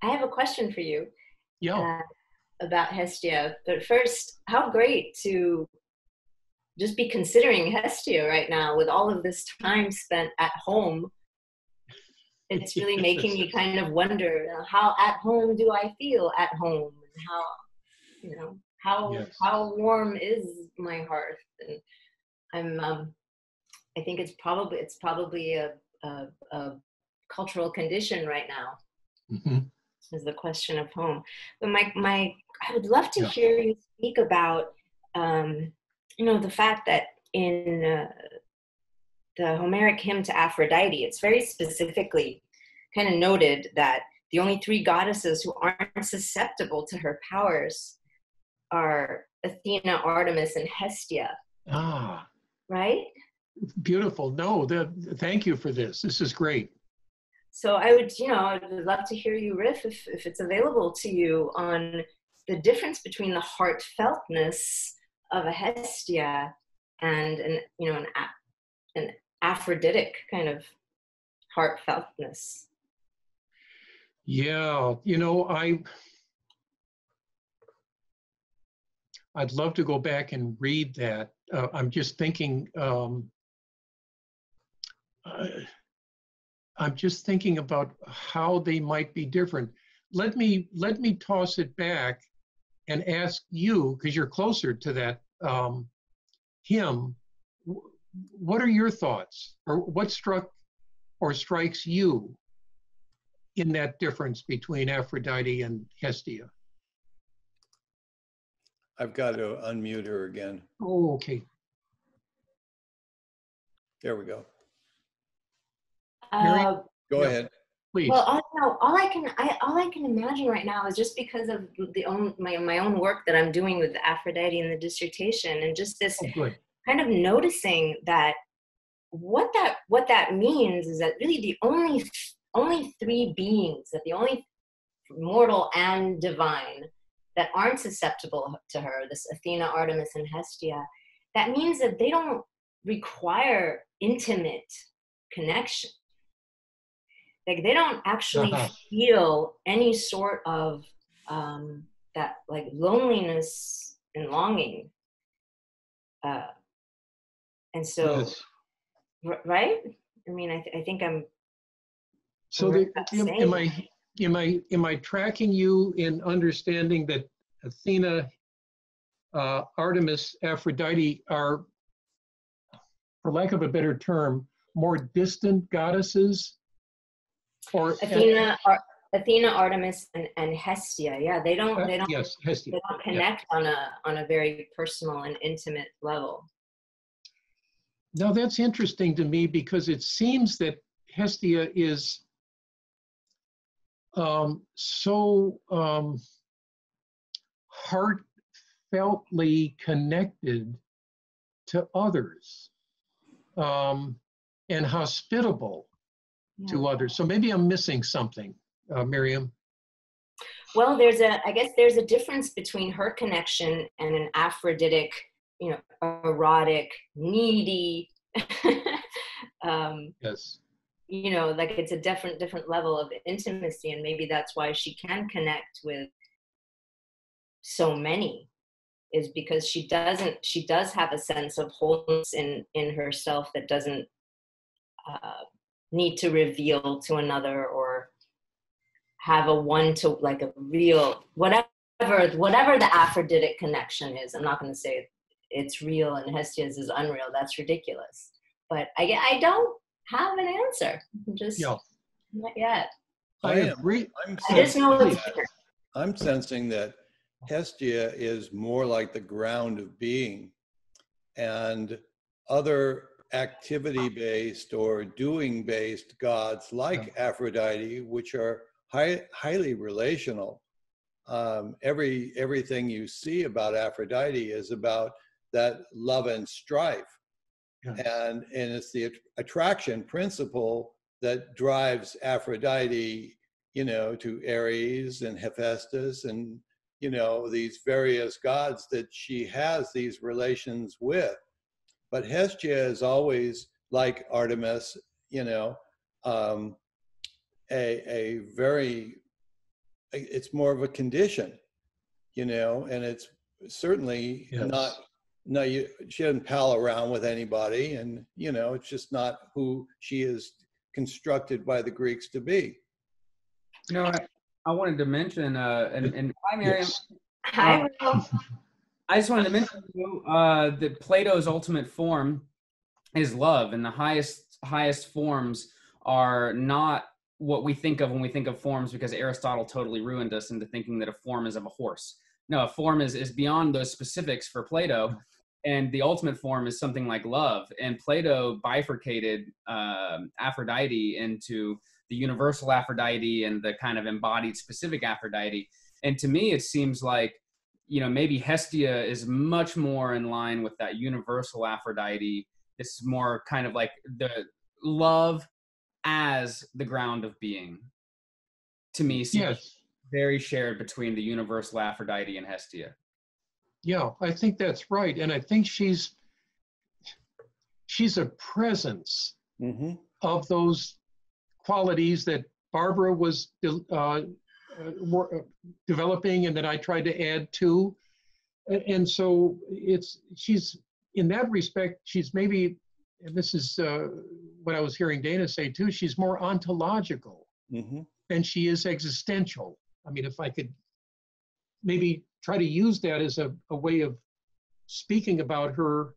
I have a question for you Yeah, uh, about Hestia. But first, how great to just be considering Hestia right now with all of this time spent at home. It's really making me kind of wonder how at home do I feel at home and how, you know, how Yes. how warm is my hearth and I'm um, I think it's probably it's probably a, a, a cultural condition right now mhm. is the question of home. But my my I would love to Yeah. hear you speak about um, you know the fact that in uh, the Homeric hymn to Aphrodite, it's very specifically kind of noted that the only three goddesses who aren't susceptible to her powers are Athena, Artemis, and Hestia, Ah, right? beautiful. No, the, thank you for this. This is great. So I would, you know, I would love to hear you riff if, if it's available to you on the difference between the heartfeltness of a Hestia and an, you know, an, an Aphroditic kind of heartfeltness. Yeah, you know, I I'd love to go back and read that. Uh, I'm just thinking. Um, uh, I'm just thinking about how they might be different. Let me let me toss it back and ask you, because you're closer to that um, hymn. Wh- What are your thoughts, or what struck or strikes you in that difference between Aphrodite and Hestia? I've got to unmute her again. Oh, okay. There we go. Uh, Go Yeah. ahead. Please. well, all, no, all I can I, all I can imagine right now is just because of the own my my own work that I'm doing with Aphrodite and the dissertation, and just this oh, good. Kind of noticing that what that what that means is that really the only only three beings that the only mortal and divine that aren't susceptible to her this athena artemis and hestia that means that they don't require intimate connection like they don't actually Uh-huh. feel any sort of um, that like loneliness and longing uh, and so Yes. r- right i mean i, th- I think i'm So the, am, am I am I am I tracking you in understanding that Athena, uh, Artemis, Aphrodite are, for lack of a better term, more distant goddesses? Or athena Ar- athena artemis and, and hestia yeah they don't they don't yes, Hestia. they don't connect on a on a very personal and intimate level Now that's interesting to me because it seems that Hestia is um, so um, heartfeltly connected to others um, and hospitable to others. So maybe I'm missing something, uh, Miriam. Well, there's a, I guess there's a difference between her connection and an Aphroditic, you know, erotic, needy, um, Yes. you know, like it's a different, different level of intimacy. And maybe that's why she can connect with so many is because she doesn't, she does have a sense of wholeness in, in herself that doesn't uh, need to reveal to another or have a one to like a real whatever whatever the aphroditic connection is i'm not going to say it's real and hestia's is unreal that's ridiculous but i i don't have an answer I'm just Yeah. not yet I I am- agree. I'm i just know sensing it's that- I'm sensing that Hestia is more like the ground of being, and other activity based or doing based gods like Aphrodite, which are high, highly relational. Um, every everything you see about Aphrodite is about that love and strife, Yeah. and and it's the att- attraction principle that drives Aphrodite you know, to Ares and Hephaestus and, you know, these various gods that she has these relations with. But Hestia is always like Artemis, you know, um, a, a very, it's more of a condition, you know, and it's certainly Yes. not, no, you, she doesn't pal around with anybody and, you know, it's just not who she is constructed by the Greeks to be. You know, I, I wanted to mention, uh, and, and hi, Miriam. Yes. Hi, Will. I just wanted to mention to you, uh, that Plato's ultimate form is love, and the highest highest forms are not what we think of when we think of forms, because Aristotle totally ruined us into thinking that a form is of a horse. No, a form is is beyond those specifics for Plato, and the ultimate form is something like love. And Plato bifurcated um, Aphrodite into the universal Aphrodite and the kind of embodied specific Aphrodite. And to me, it seems like you know maybe hestia is much more in line with that universal aphrodite it's more kind of like the love as the ground of being to me seems Yes. very shared between the universal aphrodite and hestia Yeah, I think that's right. And I think she's she's a presence Mm-hmm. of those qualities that Barbara was uh, uh, uh, developing and that I tried to add to. And so it's she's in that respect she's maybe and this is uh, what I was hearing Dana say too. She's more ontological Mm-hmm. than she is existential. I mean, if I could maybe try to use that as a, a way of speaking about her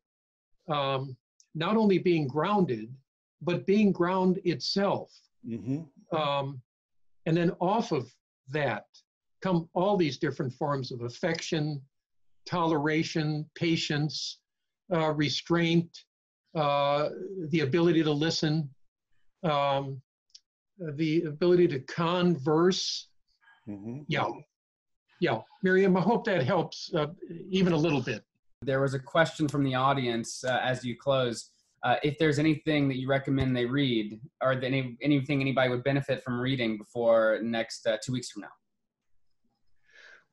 um, not only being grounded, but being ground itself. Mm-hmm. Um, and then off of that come all these different forms of affection, toleration, patience, uh, restraint, uh, the ability to listen, um, the ability to converse. Mm-hmm. Yeah. Yeah. Miriam, I hope that helps uh, even a little bit. there was a question from the audience uh, as you close uh, if there's anything that you recommend they read or any, anything anybody would benefit from reading before next uh, two weeks from now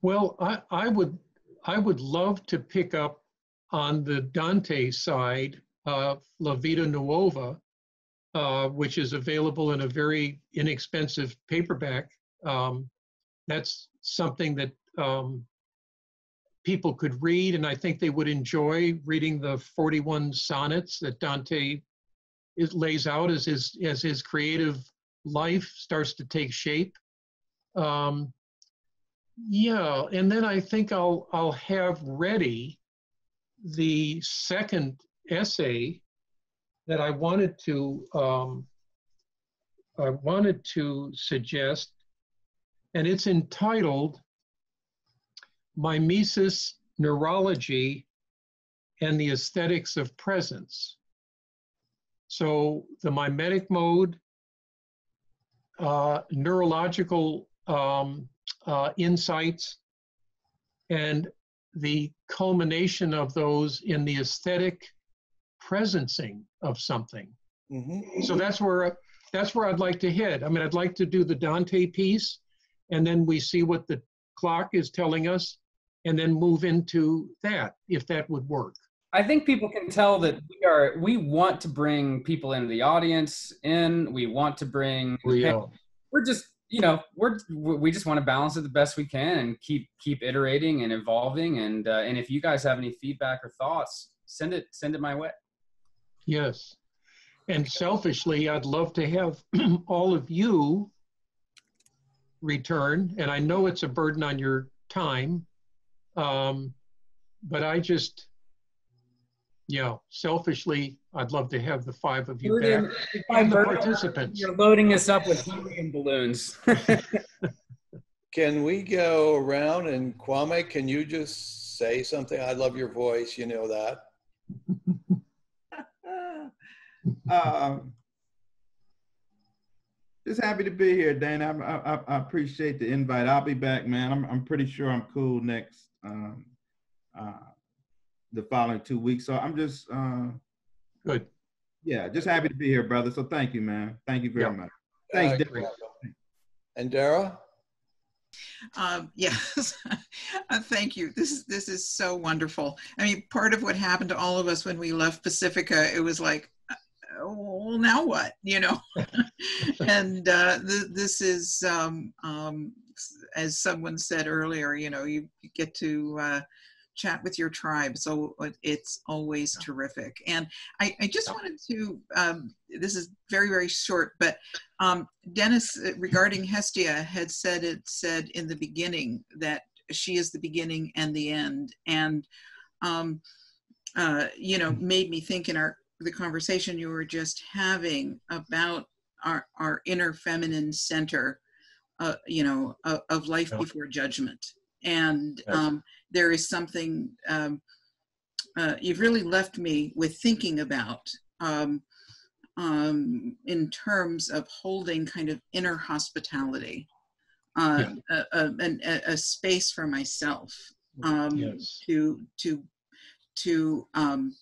Well, I, I would I would love to pick up on the Dante side of La Vita Nuova, uh, which is available in a very inexpensive paperback. Um, that's something that um, people could read, and I think they would enjoy reading the 41 sonnets that Dante is, lays out as his as his creative life starts to take shape. Um, yeah, and then I think I'll I'll have ready the second essay that I wanted to um, I wanted to suggest, and it's entitled Mimesis Neurology and the Aesthetics of Presence. So the mimetic mode, uh, neurological um, uh, insights, and the culmination of those in the aesthetic presencing of something. Mhm. So that's where that's where I'd like to hit. I mean, I'd like to do the Dante piece, and then we see what the clock is telling us, and then move into that if that would work. I think people can tell that we are we want to bring people into the audience in. We want to bring We, uh, we're just you know we're we just want to balance it the best we can and keep keep iterating and evolving and uh, and if you guys have any feedback or thoughts send it send it my way Yes. And selfishly, I'd love to have all of you return, and I know it's a burden on your time. Um, but I just, you know, selfishly, I'd love to have the five of you back and the participants. you're loading us up with helium balloons Can we go around and Kwame, can you just say something? I love your voice, you know that. Um, just happy to be here, Dana. I, I, I appreciate the invite. I'll be back, man. I'm, I'm pretty sure I'm cool next, um, uh, the following two weeks. So I'm just, uh, Good. yeah, just happy to be here, brother. So thank you, man. Thank you very Yeah. much. Thanks, Uh, Dana. And Dara? Um, yes, Uh, thank you. This is this is so wonderful. I mean, part of what happened to all of us when we left Pacifica, it was like, well, now what? You know. and uh, th- this is, um, um, as someone said earlier, you know, you, you get to uh, chat with your tribe, so it's always terrific. And I, I just wanted to. Um, this is very very short, but um, Dennis, uh, regarding Hestia, had said it said in the beginning that she is the beginning and the end, and um, uh, you know, made me think in our the conversation you were just having about our our inner feminine center, uh, you know, of, of life Yeah. before judgment, and um, there is something um, uh, you've really left me with thinking about. Um, um, in terms of holding kind of inner hospitality, uh, a, a, a, a space for myself um, Yes. to to to um,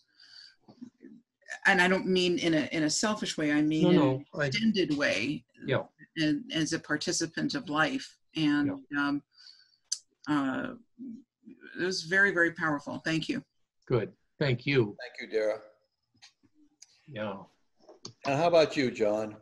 and I don't mean in a in a selfish way. I mean No, in no, an I- extended way, Yeah. and as a participant of life. And um, uh, it was very very powerful. Thank you. Good. Thank you. Thank you, Dara. Yeah. And how about you, John?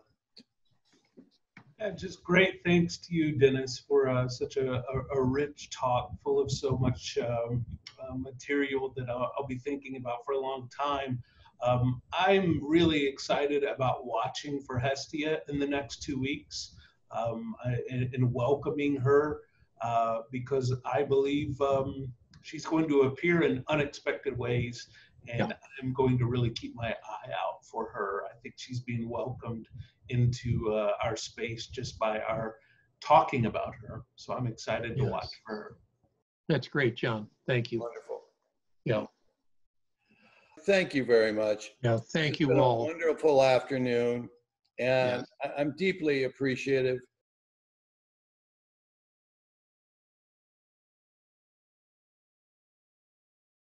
Yeah, just great thanks to you, Dennis, for uh, such a, a, a rich talk full of so much um, uh, material that I'll, I'll be thinking about for a long time. Um, I'm really excited about watching for Hestia in the next two weeks um, and, and welcoming her uh, because I believe um, she's going to appear in unexpected ways. And I'm going to really keep my eye out for her. I think she's being welcomed into uh, our space just by our talking about her. So I'm excited to watch for her. That's great, John. Thank you. Wonderful. Yeah. Thank you very much. Yeah. It's Thank you been a all. Wonderful afternoon. And I- I'm deeply appreciative